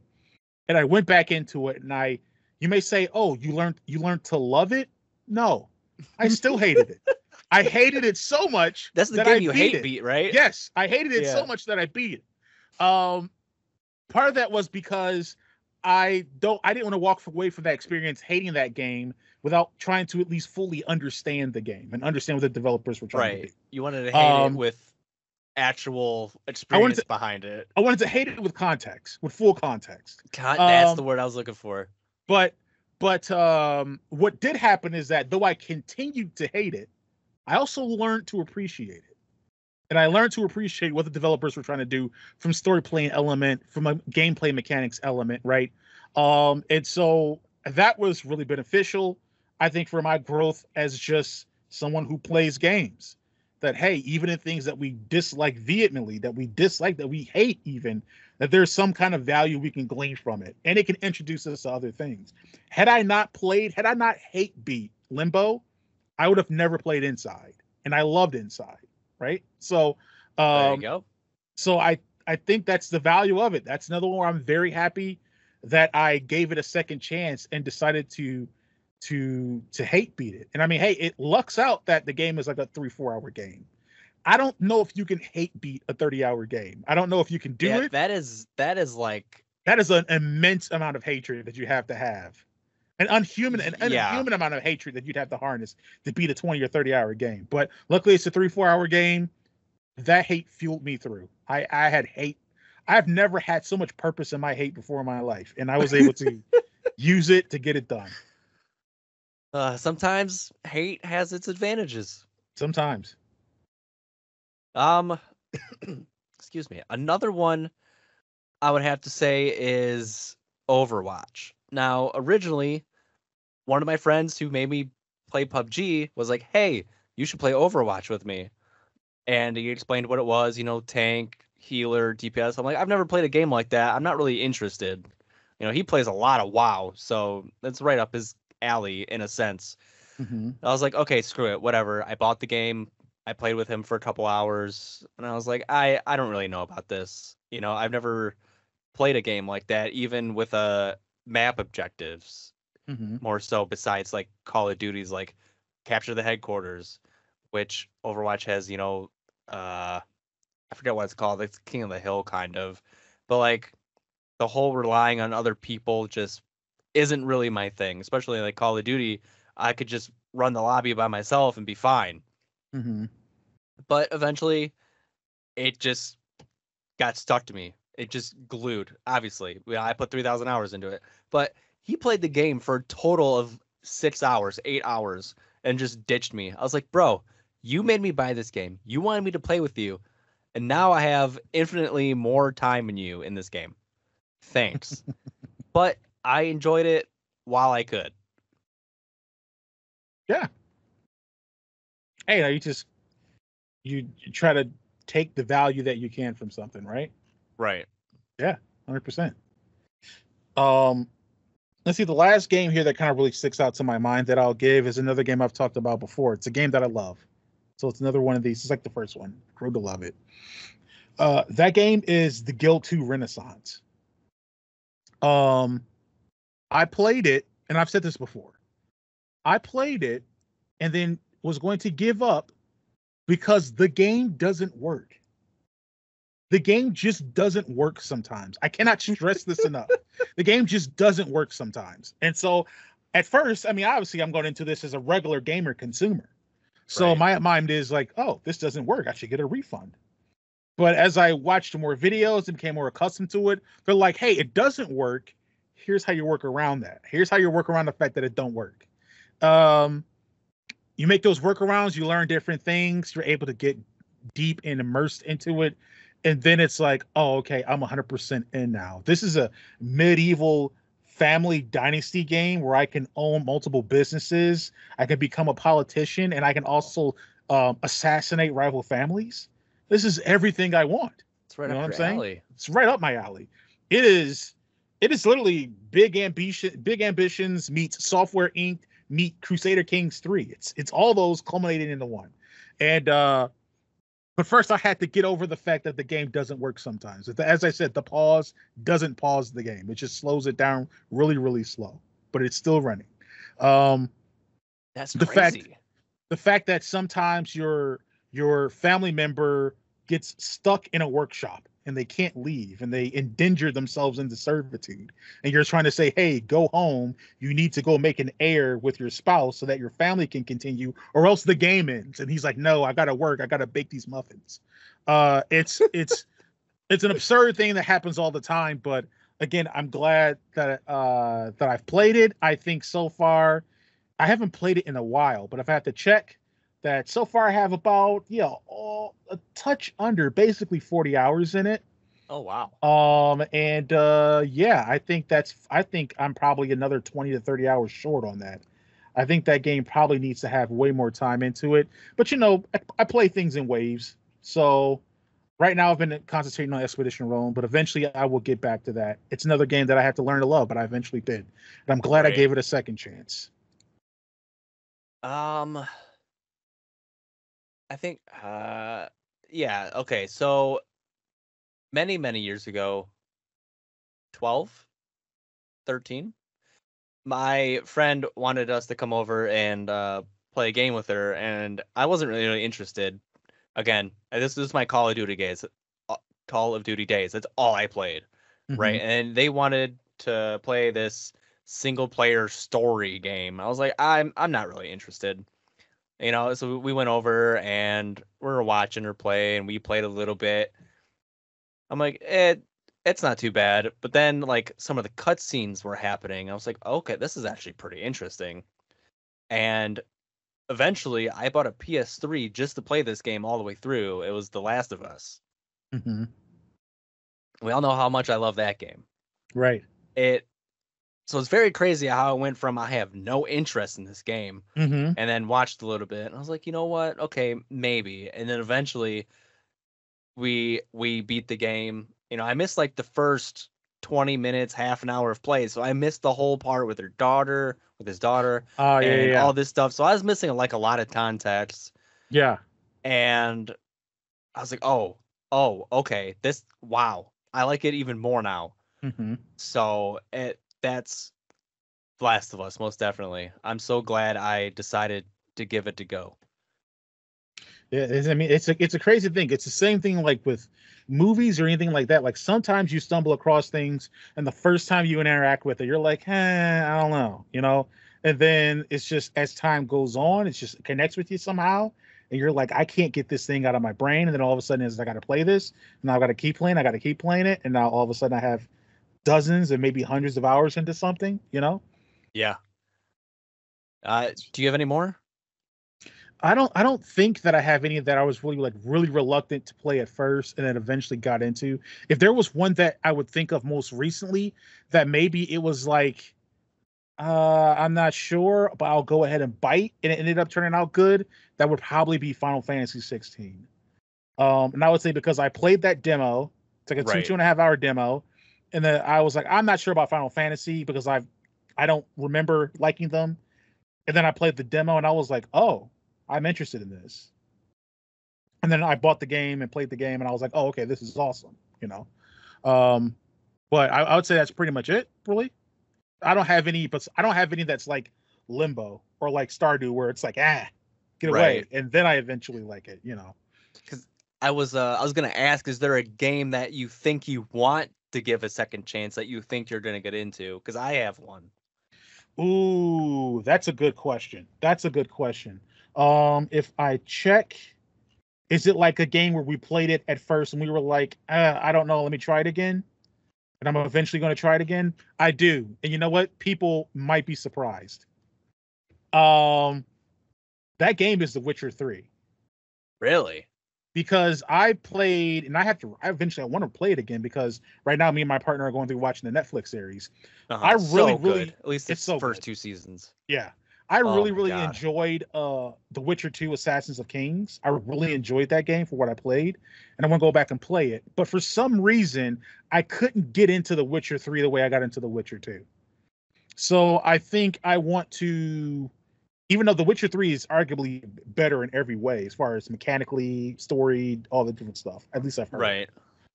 And I went back into it, and I, you may say, "Oh, you learned you learned to love it." No, I still hated it. I hated it so much. That's the that game I you hate it. beat, right? Yes, I hated it so much that I beat it. Um, part of that was because I don't, I didn't want to walk away from that experience hating that game without trying to at least fully understand the game and understand what the developers were trying to Right. do. You wanted to hate Um, it with actual experience to- behind it. I wanted to hate it with context, with full context. God, that's Um, the word I was looking for. But but um what did happen is that though I continued to hate it, I also learned to appreciate it. And I learned to appreciate what the developers were trying to do from story playing element, from a gameplay mechanics element, right? Um, and so that was really beneficial, I think, for my growth as just someone who plays games. That hey, even in things that we dislike vehemently, that we dislike, that we hate, even that there's some kind of value we can glean from it, and it can introduce us to other things. Had I not played, had I not hate beat Limbo, I would have never played Inside, and I loved Inside, right? So, There um, you go. so I I think that's the value of it. That's another one where I'm very happy that I gave it a second chance and decided to to to hate beat it. And I mean, hey, it lucks out that the game is like a three four hour game. I don't know if you can hate beat a 30 hour game. I don't know if you can do Yeah, it. That is that is like That is an immense amount of hatred that you have to have. An unhuman, an Yeah. unhuman amount of hatred that you'd have to harness to beat a 20 or 30 hour game. But luckily it's a three, four hour game. That hate fueled me through. I, I had hate. I've never had so much purpose in my hate before in my life. And I was able to use it to get it done. Uh, sometimes hate has its advantages. Sometimes. Um, excuse me. Another one I would have to say is Overwatch. Now, originally, one of my friends who made me play PUBG was like, "Hey, you should play Overwatch with me," and he explained what it was. You know, tank, healer, DPS. I'm like, I've never played a game like that. I'm not really interested. You know, he plays a lot of WoW, so that's right up his alley in a sense. Mhm. I was like, okay, screw it, whatever. I bought the game. I played with him for a couple hours, and I was like, I I don't really know about this. You know, I've never played a game like that, even with a map objectives. Mhm. More so, besides like Call of Duty's like capture the headquarters, which Overwatch has. You know, uh, I forget what it's called. It's King of the Hill kind of, but like the whole relying on other people just isn't really my thing. Especially like Call of Duty, I could just run the lobby by myself and be fine. Mhm. But eventually, it just got stuck to me. It just glued. Obviously, I put three thousand hours into it, but he played the game for a total of six hours, eight hours, and just ditched me. I was like, bro, you made me buy this game. You wanted me to play with you, and now I have infinitely more time than you in this game. Thanks, but I enjoyed it while I could. Yeah. Hey, now you just you, you try to take the value that you can from something, right? Right. Yeah, hundred percent. Um, let's see. The last game here that kind of really sticks out to my mind that I'll give is another game I've talked about before. It's a game that I love, so it's another one of these. It's like the first one. Grew to love it. Uh, that game is the Guild Two Renaissance. Um, I played it, and I've said this before. I played it, and then was going to give up because the game doesn't work. The game just doesn't work sometimes. I cannot stress this enough. The game just doesn't work sometimes. And so at first, I mean, obviously I'm going into this as a regular gamer consumer. So Right. my mind is like, oh, this doesn't work. I should get a refund. But as I watched more videos and became more accustomed to it, they're like, hey, it doesn't work. Here's how you work around that. Here's how you work around the fact that it don't work. Um, you make those workarounds, you learn different things, you're able to get deep and immersed into it. And then it's like, oh, okay, I'm 100% in now. This is a medieval family dynasty game where I can own multiple businesses. I can become a politician and I can also um, assassinate rival families. This is everything I want. It's right You know up what I'm saying? alley. It's right up my alley. It is it is literally big ambition big ambitions meets software inc. meet crusader kings 3 it's it's all those culminating into one. And uh but first i had to get over the fact that the game doesn't work sometimes. As i said the pause doesn't pause the game. It just slows it down really really slow but it's still running. Um That's The fact- the fact that sometimes your your family member gets stuck in a workshop and they can't leave and they endanger themselves into servitude. And you're trying to say hey go home. You need to go make an heir with your spouse so that your family can continue or else the game ends. And he's like no i gotta work. I gotta bake these muffins. Uh it's it's it's an absurd thing that happens all the time but again i'm glad that uh that i've played it. I think so far i haven't played it in a while but if i have to check that so far I have about yeah all, a touch under basically 40 hours in it. Oh wow. Um and uh yeah, I think that's I think I'm probably another 20 to 30 hours short on that. I think that game probably needs to have way more time into it. But you know, I, I play things in waves. So right now I've been concentrating on Expedition Rome, but eventually I will get back to that. It's another game that I have to learn to love, but I eventually did. And I'm glad I gave it a second chance. Um I think uh yeah, okay. So many many years ago 12 13 my friend wanted us to come over and uh play a game with her and I wasn't really, really interested. Again, this, is my Call of Duty days. uh, Call of Duty days. That's all I played. right? And they wanted to play this single player story game. I was like, I'm I'm not really interested. You know, so we went over and we were watching her play and we played a little bit. I'm like, it it's not too bad. But then like some of the cutscenes were happening. I was like, okay, this is actually pretty interesting. And eventually I bought a PS3 just to play this game all the way through. It was The Last of Us. hmm We all know how much I love that game. Right. it so it's very crazy how it went from I have no interest in this game hmm and then watched a little bit and I was like, you know what? Okay, maybe. And then eventually we we beat the game. You know, I missed like the first 20 minutes, half an hour of play. So I missed the whole part with her daughter, with his daughter, Oh yeah, and yeah. all this stuff. So I was missing like a lot of context yeah. and I was like, "Oh, oh, okay. This wow. I like it even more now." hmm So it that's Last of Us, most definitely. I'm so glad I decided to give it to go. Yeah, I mean, it's a it's a crazy thing. It's the same thing like with movies or anything like that. Like sometimes you stumble across things, and the first time you interact with it, you're like, eh, I don't know, you know. And then it's just as time goes on, it's just connects with you somehow, and you're like, I can't get this thing out of my brain. And then all of a sudden, is I got to play this, and I got to keep playing. I got to keep playing it, and now all of a sudden, I have dozens and maybe hundreds of hours into something, you know. Yeah. Uh, do you have any more? I don't I don't think that I have any that I was really like really reluctant to play at first and then eventually got into. If there was one that I would think of most recently that maybe it was like uh I'm not sure, but I'll go ahead and bite and it ended up turning out good, that would probably be Final Fantasy 16. Um and I would say because I played that demo, it's like a two, two and a half hour demo, and then I was like, I'm not sure about Final Fantasy because I've I don't remember liking them. And then I played the demo and I was like, oh, I'm interested in this. And then I bought the game and played the game and I was like, oh, okay, this is awesome, you know. Um But I, I would say that's pretty much it, really. I don't have any, but I don't have any that's like Limbo or like Stardew, where it's like ah, get away, Right. and then I eventually like it. You know. Because I was uh, I was gonna ask, is there a game that you think you want to give a second chance that you think you're gonna get into? Because I have one. Ooh, that's a good question. That's a good question. Um, if I check, is it like a game where we played it at first and we were like, uh, I don't know, let me try it again, and I'm eventually going to try it again? I do, and you know what? People might be surprised. Um, that game is The Witcher Three Really? Because I played, and I have to. I eventually I want to play it again because right now me and my partner are going through watching the Netflix series. Uh-huh. I really, so really- good. At least it's it's so first good. two seasons. Yeah. I Oh really, really God. enjoyed uh The Witcher 2 Assassins of Kings. I really enjoyed that game for what I played. And I want to go back and play it. But for some reason, I couldn't get into The Witcher 3 the way I got into The Witcher 2. So I think I want to even though The Witcher 3 is arguably better in every way as far as mechanically, story, all the different stuff. At least I've heard. Right.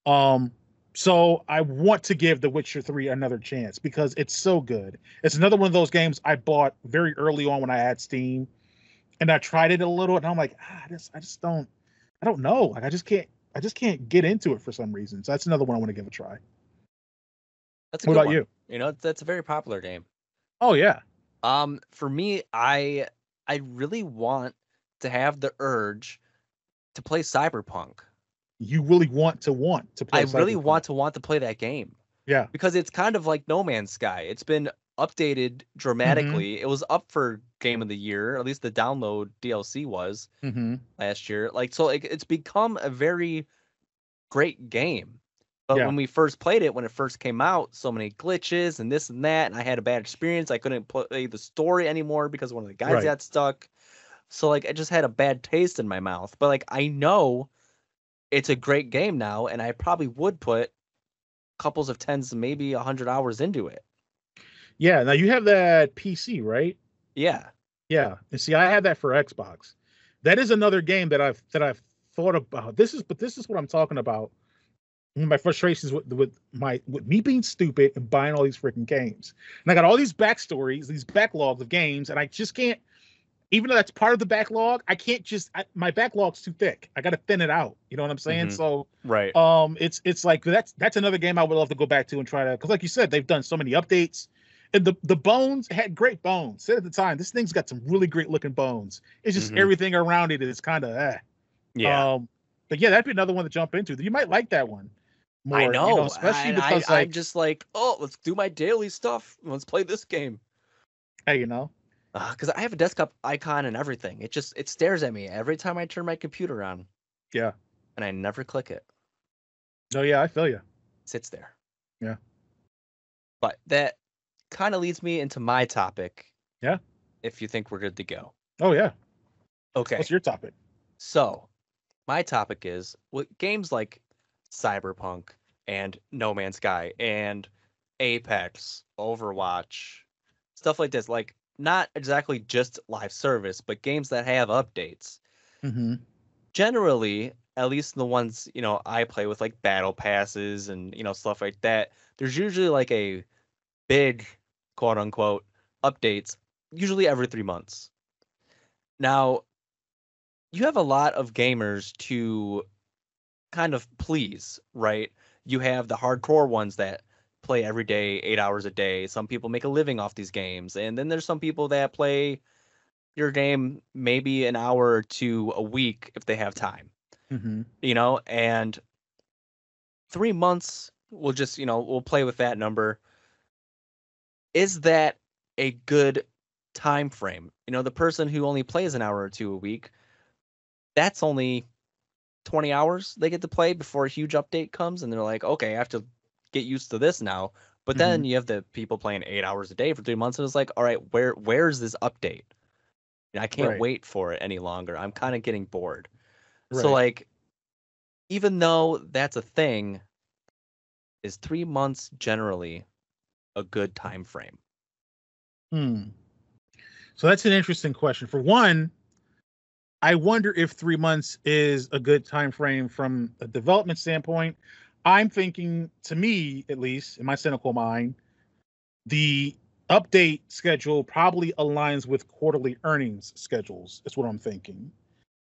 Um, so I want to give The Witcher 3 another chance because it's so good. It's another one of those games I bought very early on when I had Steam, and I tried it a little, and I'm like, ah, I just, I just don't, I don't know. Like, I just can't, I just can't get into it for some reason. So that's another one I want to give a try. That's a What about one. you? You know, that's a very popular game. Oh yeah, Um, for me, I I really want to have the urge to play Cyberpunk. you really want to want to play. I really want to want to play that game. Yeah. Because it's kind of like No Man's Sky. It's been updated dramatically. It was up for game of the year, at least the download DLC was hmm last year. Like so like it's become a very great game. But Yeah. when we first played it, when it first came out, so many glitches and this and that, and I had a bad experience. I couldn't play the story anymore because one of the guys Right. got stuck. So like I just had a bad taste in my mouth. But like I know it's a great game now, and I probably would put couples of tens, maybe a hundred hours into it. Yeah. Now you have that PC, right? Yeah. Yeah, and see, I had that for Xbox. That is another game that I've that I've thought about. This is, but this is what I'm talking about. My frustrations with with my with me being stupid and buying all these freaking games, and I got all these backstories, these backlogs of games, and I just can't. Even though that's part of the backlog, I can't just. I, my backlog's too thick. I got to thin it out. You know what I'm saying? Mhm. So Right. um it's it's like that's that's another game i would love to go back to and try to because like you said they've done so many updates and the the bones had great bones said at the time this thing's got some really great looking bones it's just Mhm. everything around it is kind of eh. yeah. um but yeah that'd be another one to jump into you might like that one more, I you know, especially and because I, like I'm just like, oh, let's do my daily stuff. Let's play this game. hey you know uh, because I have a desktop icon and everything. It just it stares at me every time I turn my computer on. Yeah. And I never click it. no yeah i feel you It sits there. Yeah. But that kind of leads me into my topic. Yeah. If you think we're good to go. oh yeah Okay. what's your topic So, my topic is with games like Cyberpunk and No Man's Sky and Apex, Overwatch, stuff like this. Like, not exactly just live service, but games that have updates. mm-hmm. Generally, at least the ones you know I play with, like battle passes and you know stuff like that. There's usually like a big quote unquote updates, usually every three months. Now, you have a lot of gamers to kind of please, right? You have the hardcore ones that play every day, eight hours a day. Some people make a living off these games. And then there's some people that play your game maybe an hour or two a week if they have time, Mm-hmm. you know? And three months, we'll just, you know, we'll play with that number. Is that a good time frame? You know, the person who only plays an hour or two a week, that's only 20 hours they get to play before a huge update comes and they're like okay i have to get used to this now but then you have the people playing eight hours a day for three months and it's like all right where where's this update i can't Right. wait for it any longer i'm kind of getting bored Right. so like even though that's a thing is three months generally a good time frame Hmm. So that's an interesting question. For one, I wonder if three months is a good time frame from a development standpoint. I'm thinking, to me at least, in my cynical mind, the update schedule probably aligns with quarterly earnings schedules. Is what I'm thinking.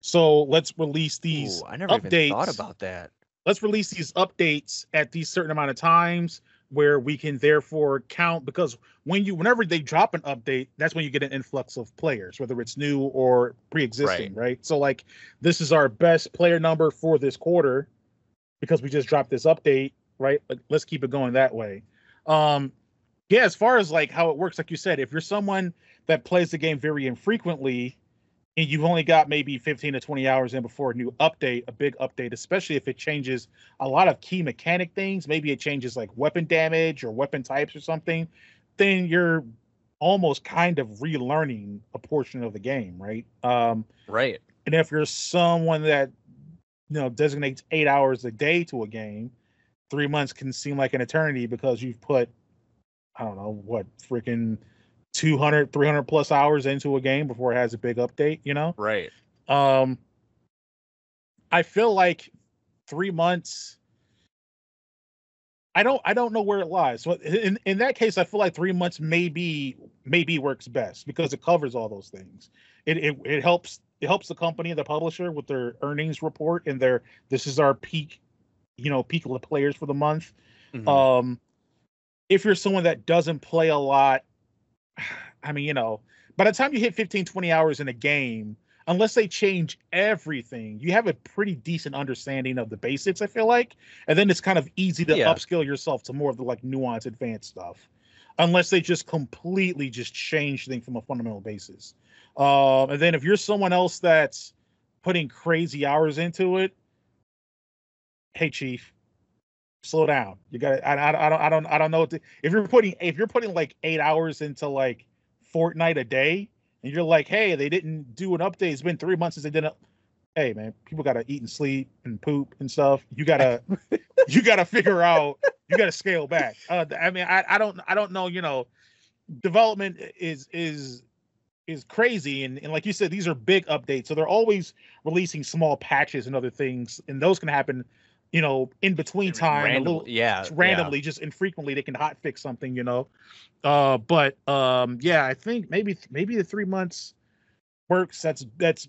So let's release these Ooh, I never updates. even thought about that. let's release these updates at these certain amount of times where we can therefore count because when you whenever they drop an update that's when you get an influx of players whether it's new or pre-existing right, so like this is our best player number for this quarter because we just dropped this update right? Like, let's keep it going that way. Um yeah as far as like how it works like you said if you're someone that plays the game very infrequently and you've only got maybe 15 to 20 hours in before a new update, a big update, especially if it changes a lot of key mechanic things, maybe it changes like weapon damage or weapon types or something, then you're almost kind of relearning a portion of the game, right? Um, Right. and if you're someone that you know designates eight hours a day to a game, three months can seem like an eternity because you've put, I don't know, what freaking 200, 300 plus hours into a game before it has a big update, you know? Right. Um, I feel like three months. I don't. I don't know where it lies. So in in that case, I feel like three months maybe maybe works best because it covers all those things. It it, it helps it helps the company, the publisher, with their earnings report and their this is our peak, you know, peak of the players for the month. Mhm. Um, if you're someone that doesn't play a lot, I mean, you know, by the time you hit 15, 20 hours in a game, unless they change everything, you have a pretty decent understanding of the basics, I feel like. And then it's kind of easy to Yeah. upskill yourself to more of the like nuanced advanced stuff. Unless they just completely just change things from a fundamental basis. Um, and then if you're someone else that's putting crazy hours into it, hey chief, slow down. You got to I, I, I don't I don't I don't know what to, if you're putting if you're putting like 8 hours into like Fortnite a day and you're like, "Hey, they didn't do an update. It's been 3 months since they did it." Hey, man, people got to eat and sleep and poop and stuff. You got to you got to figure out you got to scale back. Uh I mean, I I don't I don't know, you know, development is is is crazy and, and like you said these are big updates so they're always releasing small patches and other things and those can happen you know in between time a Random- little yeah. randomly just infrequently they can hot fix something you know? Uh but um yeah i think maybe maybe the three months works. That's that's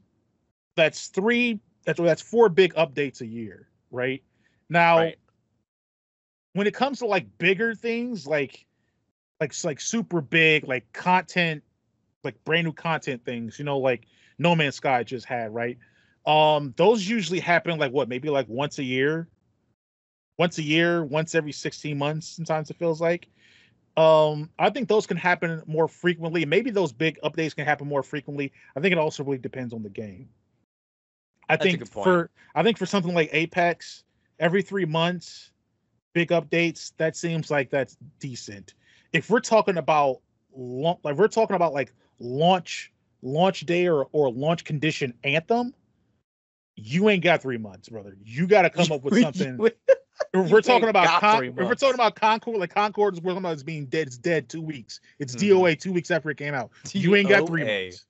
that's three that's that's four big updates a year right? Now Right. when it comes to like bigger things like like like super big like content like brand new content things you know like no man's sky just had right? Um those usually happen like what maybe like once a year once a year once every 16 months sometimes it feels like. Um i think those can happen more frequently. Maybe those big updates can happen more frequently. I think it also really depends on the game. I That's think for i think for something like apex every three months big updates that seems like that's decent. If we're talking about like we're talking about like launch launch day or, or launch condition anthem you ain't got three months brother. You got to come up with something if we're talking about Con- if we're talking about Concord, like Concord is we're talking about it's being dead. It's dead two weeks. It's Mhm. DOA two weeks after it came out. You ain't got three months.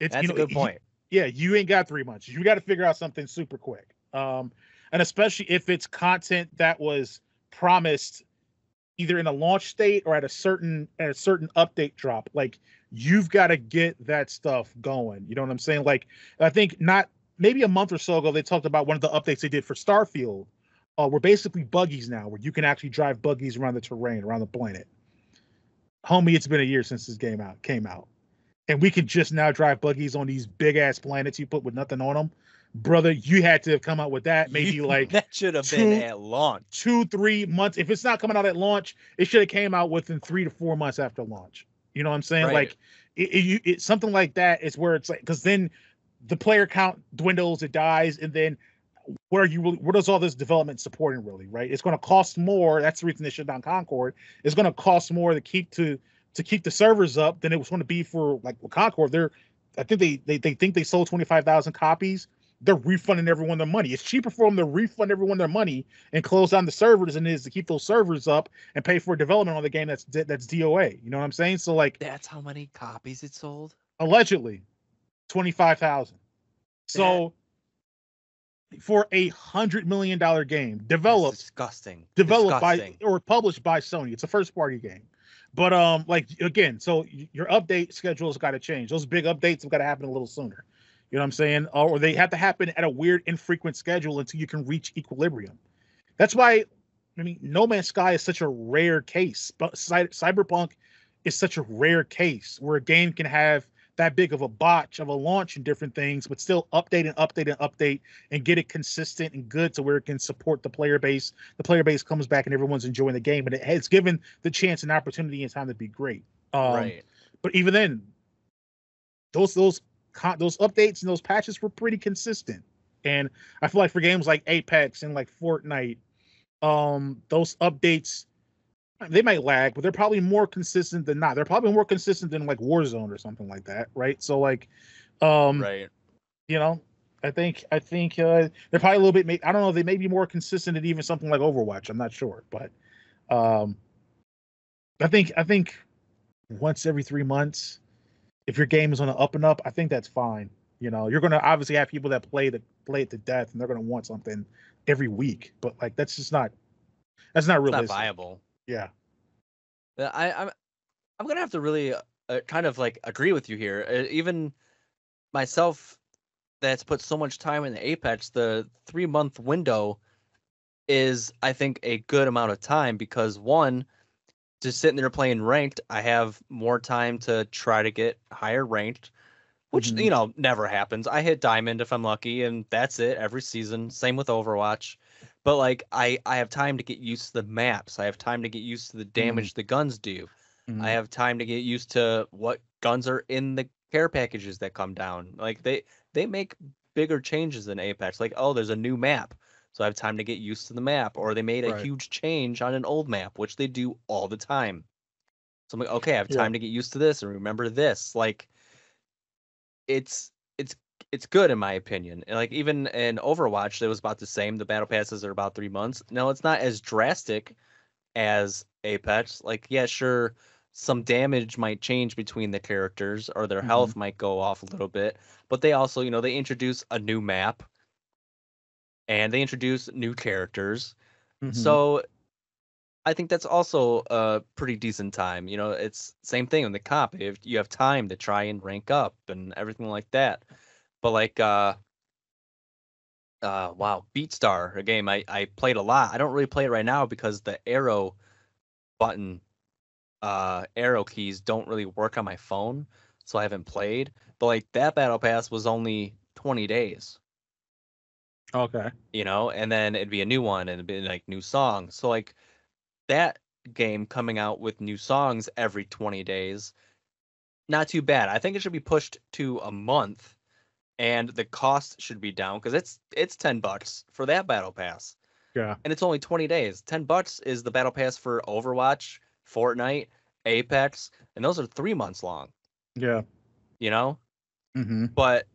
It's That's you know, a good you- point. yeah, you ain't got three months. You got to figure out something super quick. Um, and especially if it's content that was promised either in a launch state or at a certain at a certain update drop. Like you've got to get that stuff going. You know what I'm saying? Like I think not maybe a month or so ago they talked about one of the updates they did for Starfield. Uh, we're basically buggies now, where you can actually drive buggies around the terrain, around the planet. Homie, it's been a year since this game out came out, and we can just now drive buggies on these big ass planets you put with nothing on them. Brother, you had to have come out with that maybe You- like that should have been at launch. two, three months. If it's not coming out at launch, it should have came out within three to four months after launch. You know what I'm saying? Right. Like it, it, you- it, something like that is where it's like because then the player count dwindles, it dies, and then what are you really? What is all this development supporting really? Right? It's going to cost more. That's the reason they shut down Concord. It's going to cost more to keep to to keep the servers up than it was going to be for like with Concord. They're I think they they, they think they sold twenty five thousand copies. They're refunding everyone their money. It's cheaper for them to refund everyone their money and close down the servers than it is to keep those servers up and pay for development on the game that's that's DOA. You know what I'm saying? So like That's how many copies it sold. allegedly, twenty five thousand. So for a hundred million dollar game That's developed disgusting. developed Disgusting. by or published by Sony. It's a first party game. But um like again, so your update schedule's got to change. Those big updates have got to happen a little sooner. You know what I'm saying? Or or they have to happen at a weird infrequent schedule until you can reach equilibrium. That's why I mean No Man's Sky is such a rare case. But Cyberpunk is such a rare case where a game can have that big of a botch of a launch and different things, but still update and update and update and get it consistent and good to where it can support the player base. The player base comes back and everyone's enjoying the game, and it has given the chance and opportunity and time to be great. Um, right. But even then, those those con- those updates and those patches were pretty consistent. And I feel like for games like Apex and like Fortnite, um, those updates they might lag, but they're probably more consistent than not. They're probably more consistent than like Warzone or something like that, right? So like, um, Right. you know, I think I think uh, they're probably a little bit. I don't know. They may be more consistent than even something like Overwatch. I'm not sure, but um, I think I think once every three months, if your game is on the up and up, I think that's fine. You know, you're gonna obviously have people that play the play it to death, and they're gonna want something every week. But like that's just not that's not It's not realistic. viable. Yeah. I, I'm I'm gonna have to really uh, uh, kind of like agree with you here. Uh, even myself, that's put so much time in the Apex, the three month window is I think a good amount of time because one, just sitting there playing ranked, I have more time to try to get higher ranked, which Mhm. you know never happens. I hit diamond if I'm lucky, and that's it every season. Same with Overwatch. But like I, I have time to get used to the maps. I have time to get used to the damage the guns do. Mhm. I have time to get used to what guns are in the care packages that come down. Like they they make bigger changes than Apex. Like oh, there's a new map, so I have time to get used to the map. Or they made a Right. huge change on an old map, which they do all the time. So I'm like, okay, I have Yeah. time to get used to this and remember this. Like it's it's it's good in my opinion. And like even in Overwatch, it was about the same. The battle passes are about three months. No, it's not as drastic as Apex. Like, yeah, sure, some damage might change between the characters or their Mhm. health might go off a little bit, but they also, you know, they introduce a new map and they introduce new characters. Mhm. So I think that's also a pretty decent time. You know, it's same thing in the comp. If you have time to try and rank up and everything like that. But like uh uh wow, Beatstar, a game I, I played a lot. I don't really play it right now because the arrow button uh arrow keys don't really work on my phone, so I haven't played. But like that battle pass was only 20 days okay. you know, and then it'd be a new one and it'd be like new songs. So like that game coming out with new songs every 20 days, not too bad. I think it should be pushed to a month and the cost should be down because it's it's 10 bucks for that battle pass. Yeah. And it's only 20 days. 10 bucks is the battle pass for Overwatch, Fortnite, Apex, and those are 3 months long, Yeah. you know? Mm-hmm. but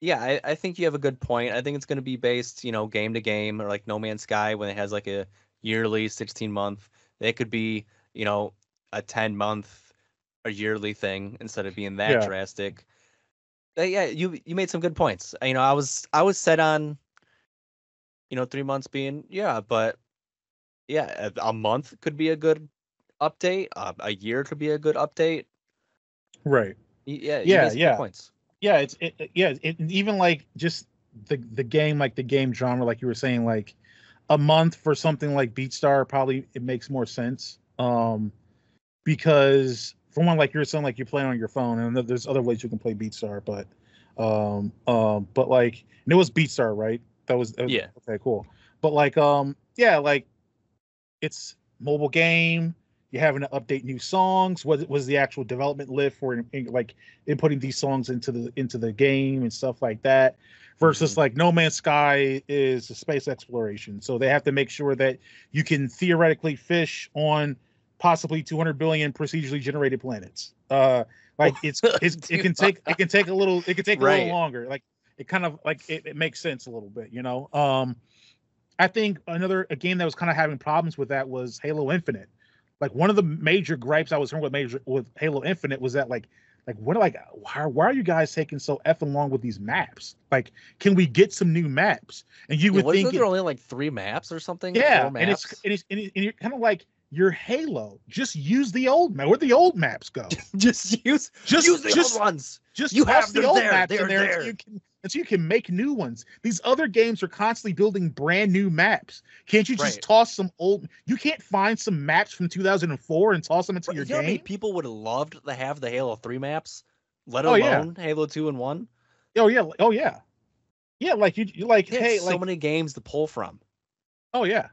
yeah, I, I think you have a good point. I think it's going to be based, you know, game to game or like No Man's Sky when it has like a yearly 16 month. It could be, you know, a 10 month, a yearly thing instead of being that Yeah. drastic. Yeah, you you made some good points. You know, I was I was set on, you know, three months being yeah, but yeah, a, a month could be a good update. Uh, a year could be a good update. Right. Yeah, you Yeah, made some good yeah. points. yeah it's it, it- yeah it, even like just the the game like the game genre like you were saying like a month for something like beatstar probably it makes more sense um because for one like you're saying like you're playing on your phone and there's other ways you can play beatstar but um um but like and it was beatstar right? That was, that was Yeah. okay cool. But like um yeah like it's mobile game you're having to update new songs what was the actual development lift for in- in- like inputting these songs into the into the game and stuff like that versus like no man's sky is a space exploration. So they have to make sure that you can theoretically fish on possibly 200 billion procedurally generated planets uh like it's, it's it can take it can take a little it can take a Right. little longer like it kind of like it, it makes sense a little bit you know um i think another a game that was kind of having problems with that was halo infinite like one of the major gripes i was hearing with major with halo infinite was that like like what like why, why are you guys taking so effing long with these maps? Like, can we get some new maps? And you would think, there it- only like three maps or something? yeah, and it's and it's and, it- and you're kind of like your Halo. Just use the old map. Where the old maps go? just use Just use the just old ones. just You have the old there. maps They're in there, there. Until you can until you can make new ones. These other games are constantly building brand new maps. Can't you just Right. toss some old? You can't find some maps from 2004 and toss them into Bro, your you know game. people would have loved to have the Halo Three maps, let Oh, yeah. alone Halo Two and One. Oh yeah, oh yeah, yeah. Like you, you like hey, so like many games to pull from. oh yeah.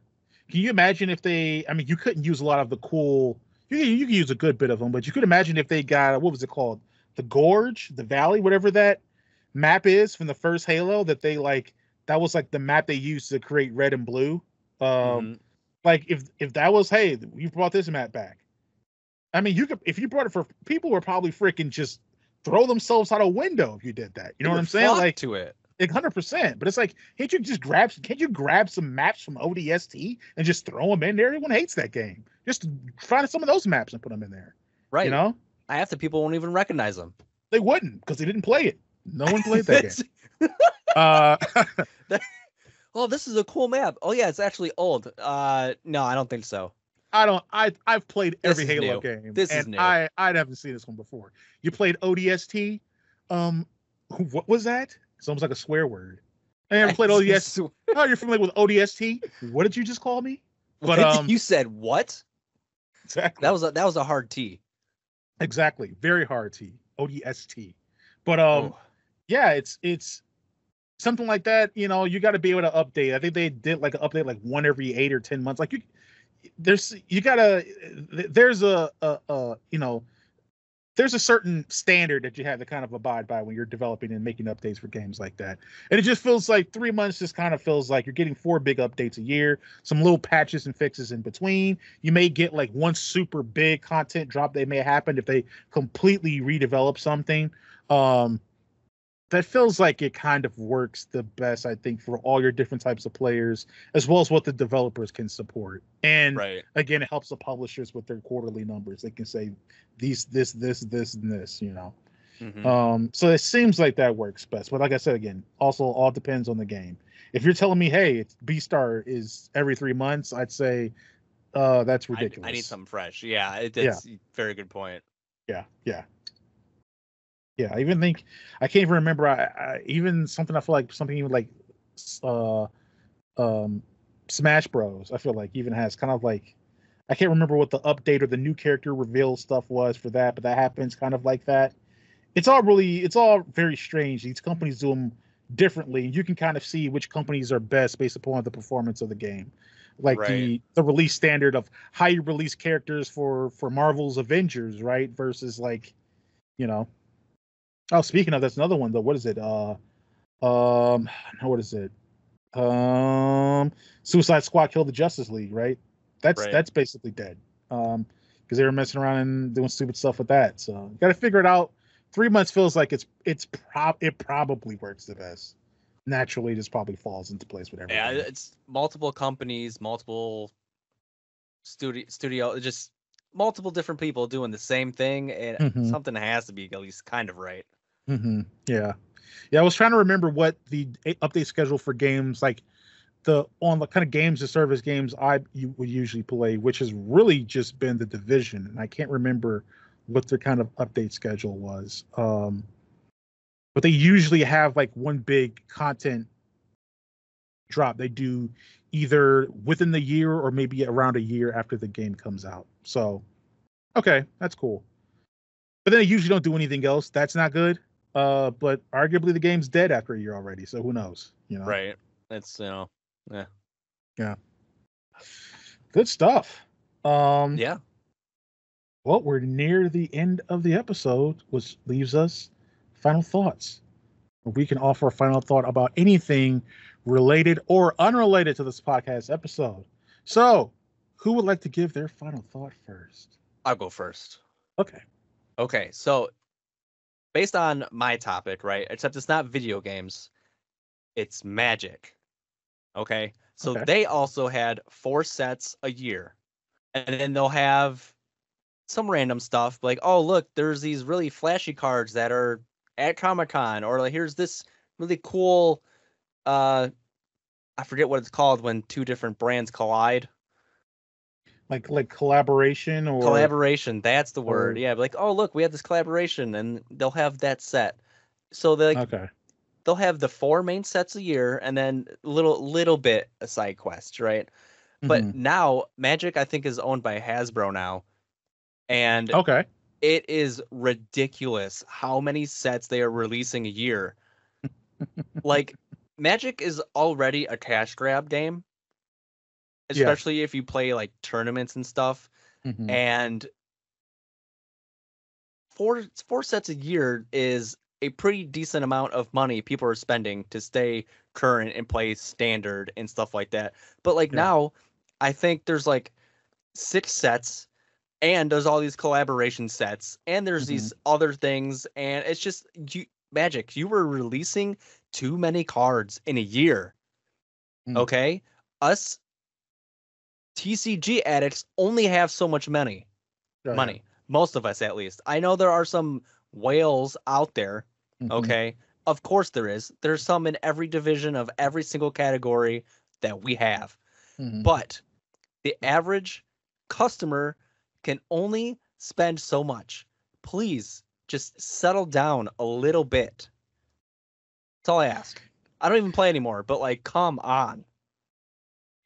Can you imagine if they? I mean, you couldn't use a lot of the cool. You can, you can use a good bit of them, but you could imagine if they got what was it called, the Gorge, the Valley, whatever that map is from the first Halo. That they like that was like the map they used to create Red and Blue. Um, Mhm. like if if that was hey, you brought this map back. I mean, you could if you brought it for people would probably freaking just throw themselves out a window if you did that. You know what I'm saying? Like to it. Like hundred percent. But it's like, can't you just grab? Can't you grab some maps from ODST and just throw them in there? Everyone hates that game. Just find some of those maps and put them in there. Right. You know, half the people won't even recognize them. they wouldn't because they didn't play it. No one played that game. Uh, oh, this is a cool map. Oh yeah, it's actually old. Uh, no, I don't think so. I don't. I I've played every is Halo game. This is and new. I I haven't seen this one before. You played ODST. Um, what was that? It's almost like a swear word. I never played ODST. Oh, you're familiar with ODST? What did you just call me? But, um, you said what? Exactly. That was a, that was a hard T. Exactly. Very hard T. ODST. But um Oh. yeah, it's it's something like that, you know, you got to be able to update. I think they did like an update like one every 8 or 10 months. Like you there's you got to there's a, a a you know there's a certain standard that you have to kind of abide by when you're developing and making updates for games like that. And it just feels like 3 months just kind of feels like you're getting four big updates a year, some little patches and fixes in between. You may get like one super big content drop that may happen if they completely redevelop something. Um, that feels like it kind of works the best, I think, for all your different types of players, as well as what the developers can support. And Right. again, it helps the publishers with their quarterly numbers. They can say these, this, this, this, and this. You know. Mhm. Um, so it seems like that works best. But like I said again, also all depends on the game. If you're telling me, hey, it's Beatstar is every three months, I'd say uh that's ridiculous. I need something fresh. Yeah, it, it's very good point. Yeah, yeah. Yeah, I even think I can't even remember I, I even something I feel like something even like uh um Smash Bros. I feel like even has kind of like I can't remember what the update or the new character reveal stuff was for that, but that happens kind of like that. It's all really it's all very strange. These companies do them differently. and You can kind of see which companies are best based upon the performance of the game. Like the the release standard of how you release characters for for Marvel's Avengers, right? Versus like, you know. Oh, speaking of that's another one though. What is it? Uh um what is it? Um Suicide Squad killed the Justice League, right? That's Right. that's basically dead. Um because they were messing around and doing stupid stuff with that. So you gotta figure it out. Three months feels like it's it's prob it probably works the best. Naturally, it just probably falls into place with everything. Yeah, it's multiple companies, multiple studio studio, just multiple different people doing the same thing, and Mhm. something has to be at least kind of right. Hmm Yeah, yeah. I was trying to remember what the update schedule for games like the on the kind of games and service games I you would usually play, which has really just been the division, and I can't remember what their kind of update schedule was. Um, but they usually have like one big content drop. They do either within the year or maybe around a year after the game comes out. So, okay, that's cool. But then they usually don't do anything else. That's not good. Uh, but arguably the game's dead after a year already. So who knows? You know, Right. It's you know, yeah, yeah. good stuff. Um, yeah. Well, we're near the end of the episode, which leaves us final thoughts. We can offer a final thought about anything related or unrelated to this podcast episode. So, who would like to give their final thought first? I'll go first. Okay. Okay, so based on my topic, right? Except it's not video games, it's magic. Okay, so Okay. they also had four sets a year, and then they'll have some random stuff like, oh look, there's these really flashy cards that are at Comic Con, or like here's this really cool uh I forget what it's called when two different brands collide. Like like collaboration or Collaboration, that's the word. or- Yeah, like oh look, we have this collaboration and they'll have that set. So they like Okay. they'll have the four main sets a year and then little little bit a side quest, right? But Mhm. now Magic I think is owned by Hasbro now. And okay. it is ridiculous how many sets they are releasing a year. like Magic is already a cash grab game. Yeah. Especially if you play like tournaments and stuff. Mhm. And four four sets a year is a pretty decent amount of money people are spending to stay current and play standard and stuff like that. But like Yeah. now, I think there's like six sets and there's all these collaboration sets and there's these other things and it's just you magic you were releasing too many cards in a year Mm. okay us tcg addicts only have so much money ahead. money most of us at least i know there are some whales out there Mhm. okay of course there is there's some in every division of every single category that we have Mhm. but the average customer can only spend so much. Please just settle down a little bit. That's all I ask. I don't even play anymore, but like, come on.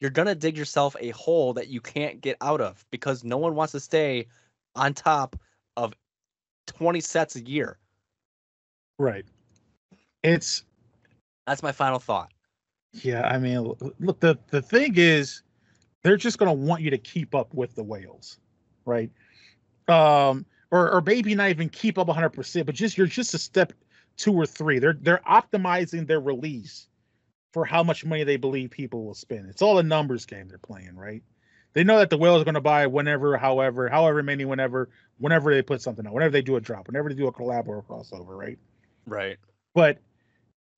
You're going to dig yourself a hole that you can't get out of because no one wants to stay on top of 20 sets a year. Right. It's That's my final thought. yeah. I mean, look. The the thing is, they're just gonna want you to keep up with the whales, right? Um, or or maybe not even keep up 100, percent but just you're just a step two or three. They're they're optimizing their release for how much money they believe people will spend. It's all a numbers game they're playing, right? They know that the whales is going to buy whenever, however, however many, whenever, whenever they put something out, whenever they do a drop, whenever they do a collab or a crossover, right? Right. But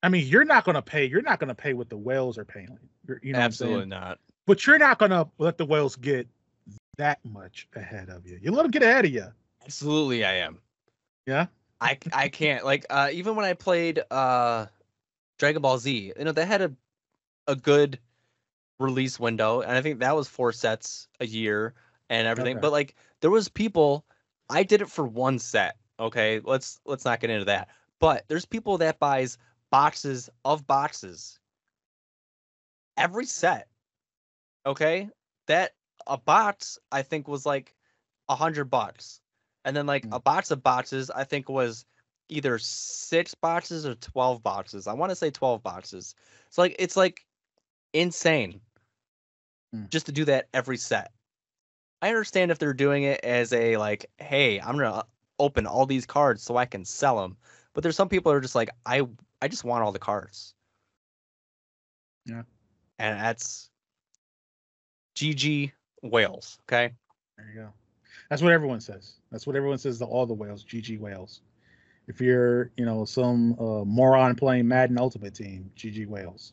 I mean, you're not going to pay. You're not going to pay what the whales are paying. You're, you know, what I'm saying? Absolutely not. But you're not going to let the whales get that much ahead of you. You let them get ahead of you. Absolutely, I am. Yeah. I I can't like uh even when I played uh Dragon Ball Z, you know, they had a a good release window, and I think that was four sets a year and everything. Okay. But like there was people, I did it for one set. Okay, let's let's not get into that. But there's people that buys boxes of boxes every set. Okay, that a box I think was like a hundred bucks, and then like Mm. a box of boxes I think was either six boxes or twelve boxes. I want to say twelve boxes. It's like it's like insane Mm. just to do that every set. I understand if they're doing it as a like, hey, I'm gonna open all these cards so I can sell them. But there's some people that are just like, I I just want all the cards. Yeah. And that's GG whales. Okay. There you go. That's what everyone says. That's what everyone says to all the whales, GG whales. If you're, you know, some uh, moron playing Madden Ultimate Team, GG whales.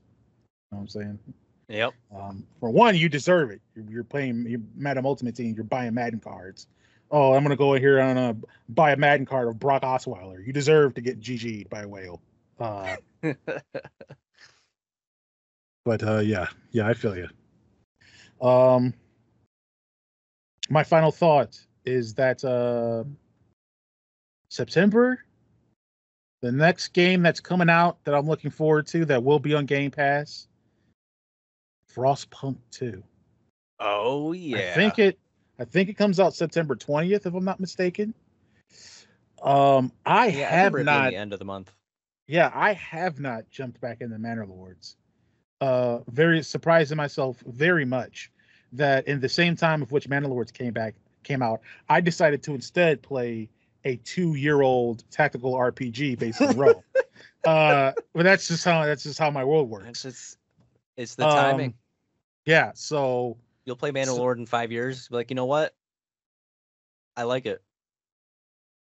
You know what I'm saying? Yep. Um, for one, you deserve it. You're, you're playing you're Madden Ultimate Team. You're buying Madden cards. Oh, I'm gonna go in here and uh, buy a Madden card of Brock Osweiler. You deserve to get GG'd by a whale. Uh, but uh, yeah, yeah, I feel you. Um, my final thought is that uh, September, the next game that's coming out that I'm looking forward to that will be on Game Pass, Frostpunk 2. oh yeah. I think it I think it comes out September 20th if I'm not mistaken. Um I yeah, I have being not the end of the month. yeah, I have not jumped back into Manor Lords. Uh very surprised in myself very much that in the same time of which Manor Lords came back came out, I decided to instead play a two-year-old tactical RPG based in Rome. uh but that's just how that's just how my world works. It's works. just it's the timing. Um, Yeah, so You'll play so- Manor Lords in five years. Be like, you know what? I like it.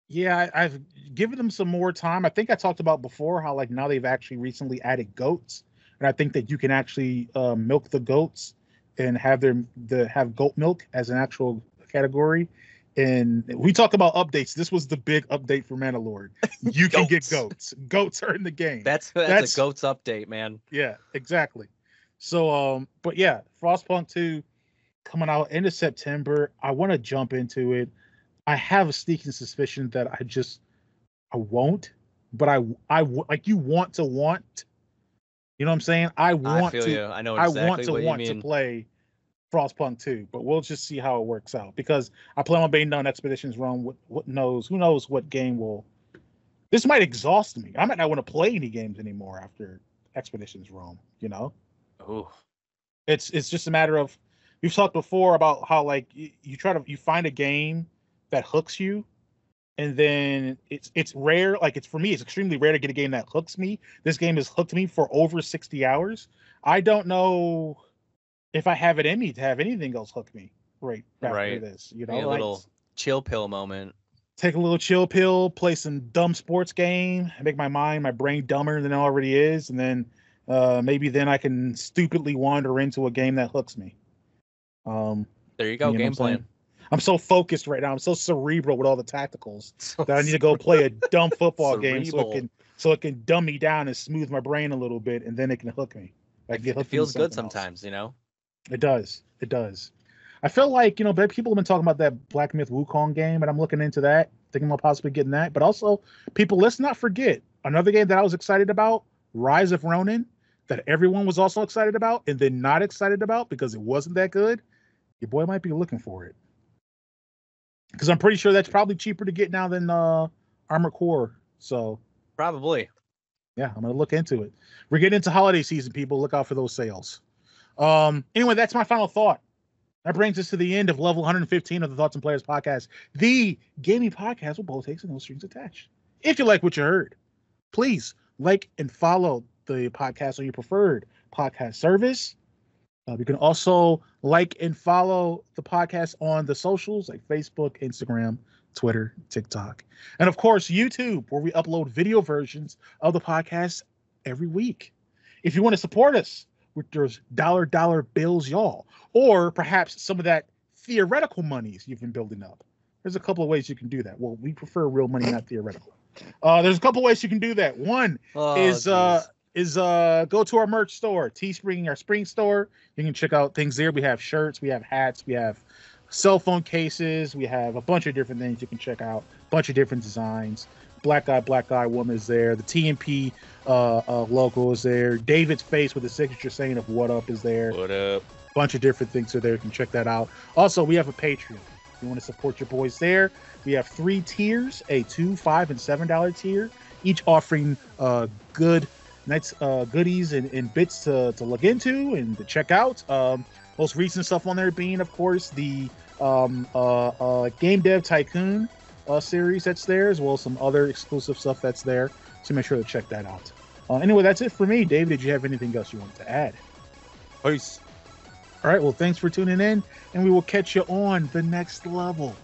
Yeah, I, I've given them some more time. I think I talked about before how like now they've actually recently added goats, and I think that you can actually uh, milk the goats and have their the have goat milk as an actual category, And we talk about updates. This was the big update for Manor Lords. You can get Goats. goats. Are in the game. That's that's, That's- a goats update, man. Yeah, exactly. So um, but yeah, Frostpunk 2 coming out end of September. I want to jump into it. I have a sneaking suspicion that I just I won't, but I I like you want to want. You know what I'm saying? I I want feel to you. I know I exactly want to what want you to play Frostpunk 2, but we'll just see how it works out because I plan on being done Expeditions Rome. What, what knows? Who knows what game will? This might exhaust me. I might not want to play any games anymore after Expeditions Rome. You know, Ooh, it's it's just a matter of we've talked before about how like you, you try to you find a game that hooks you and then it's it's rare like it's for me it's extremely rare to get a game that hooks me this game has hooked me for over 60 hours i don't know if i have it in me to have anything else hook me right after Right. this you know a like, little chill pill moment. take a little chill pill play some dumb sports game make my mind my brain dumber than it already is and then uh maybe then i can stupidly wander into a game that hooks me um There you go, you game plan. I'm so focused right now. I'm so cerebral with all the tacticals that I need to go play a dumb football game so it can so it can dumb me down and smooth my brain a little bit, and then it can hook me. I can It feels good something else. sometimes, you know. It does. It does. I feel like you know, people have been talking about that Black Myth Wukong game, and I'm looking into that, thinking about possibly getting that. But also, people, let's not forget another game that I was excited about, Rise of Ronin, that everyone was also excited about, and then not excited about because it wasn't that good. Your boy might be looking for it because I'm pretty sure that's probably cheaper to get now than uh, Armored Core. So Probably. yeah, I'm gonna look into it. We're getting into holiday season, people. Look out for those sales. Um, anyway, that's my final thought. That brings us to the end of level 115 of the Thoughts and Players podcast, the gaming podcast with both takes and no strings attached. If you like what you heard, please like and follow the podcast on your preferred podcast service. Uh, you can also like and follow the podcast on the socials like Facebook, Instagram, Twitter, TikTok, and of course YouTube, where we upload video versions of the podcast every week. If you want to support us with those dollar dollar bills, y'all, or perhaps some of that theoretical monies you've been building up, there's a couple of ways you can do that. Well, we prefer real money, not theoretical. Uh, there's a couple ways you can do that. One Oh, is uh is uh go to our merch store, Teespring, our spring store. You can check out things there. We have shirts, we have hats, we have cell phone cases, we have a bunch of different things you can check out, bunch of different designs. Black Guy, Black Guy Woman is there. The TMP uh, uh, logo is there. David's face with the signature saying of "What up" is there. what up? bunch of different things are there. You can check that out. Also, we have a Patreon. If you want to support your boys there, we have three tiers: a two, five, and seven dollar tier, each offering uh, good, nice uh, goodies and, and bits to, to look into and to check out. Um, most recent stuff on there being, of course, the um, uh, uh, Game Dev Tycoon uh, series that's there, as well as some other exclusive stuff that's there. So make sure to check that out. Uh, anyway, that's it for me. Dave, did you have anything else you wanted to add? Peace. All right. Well, thanks for tuning in, and we will catch you on the next level.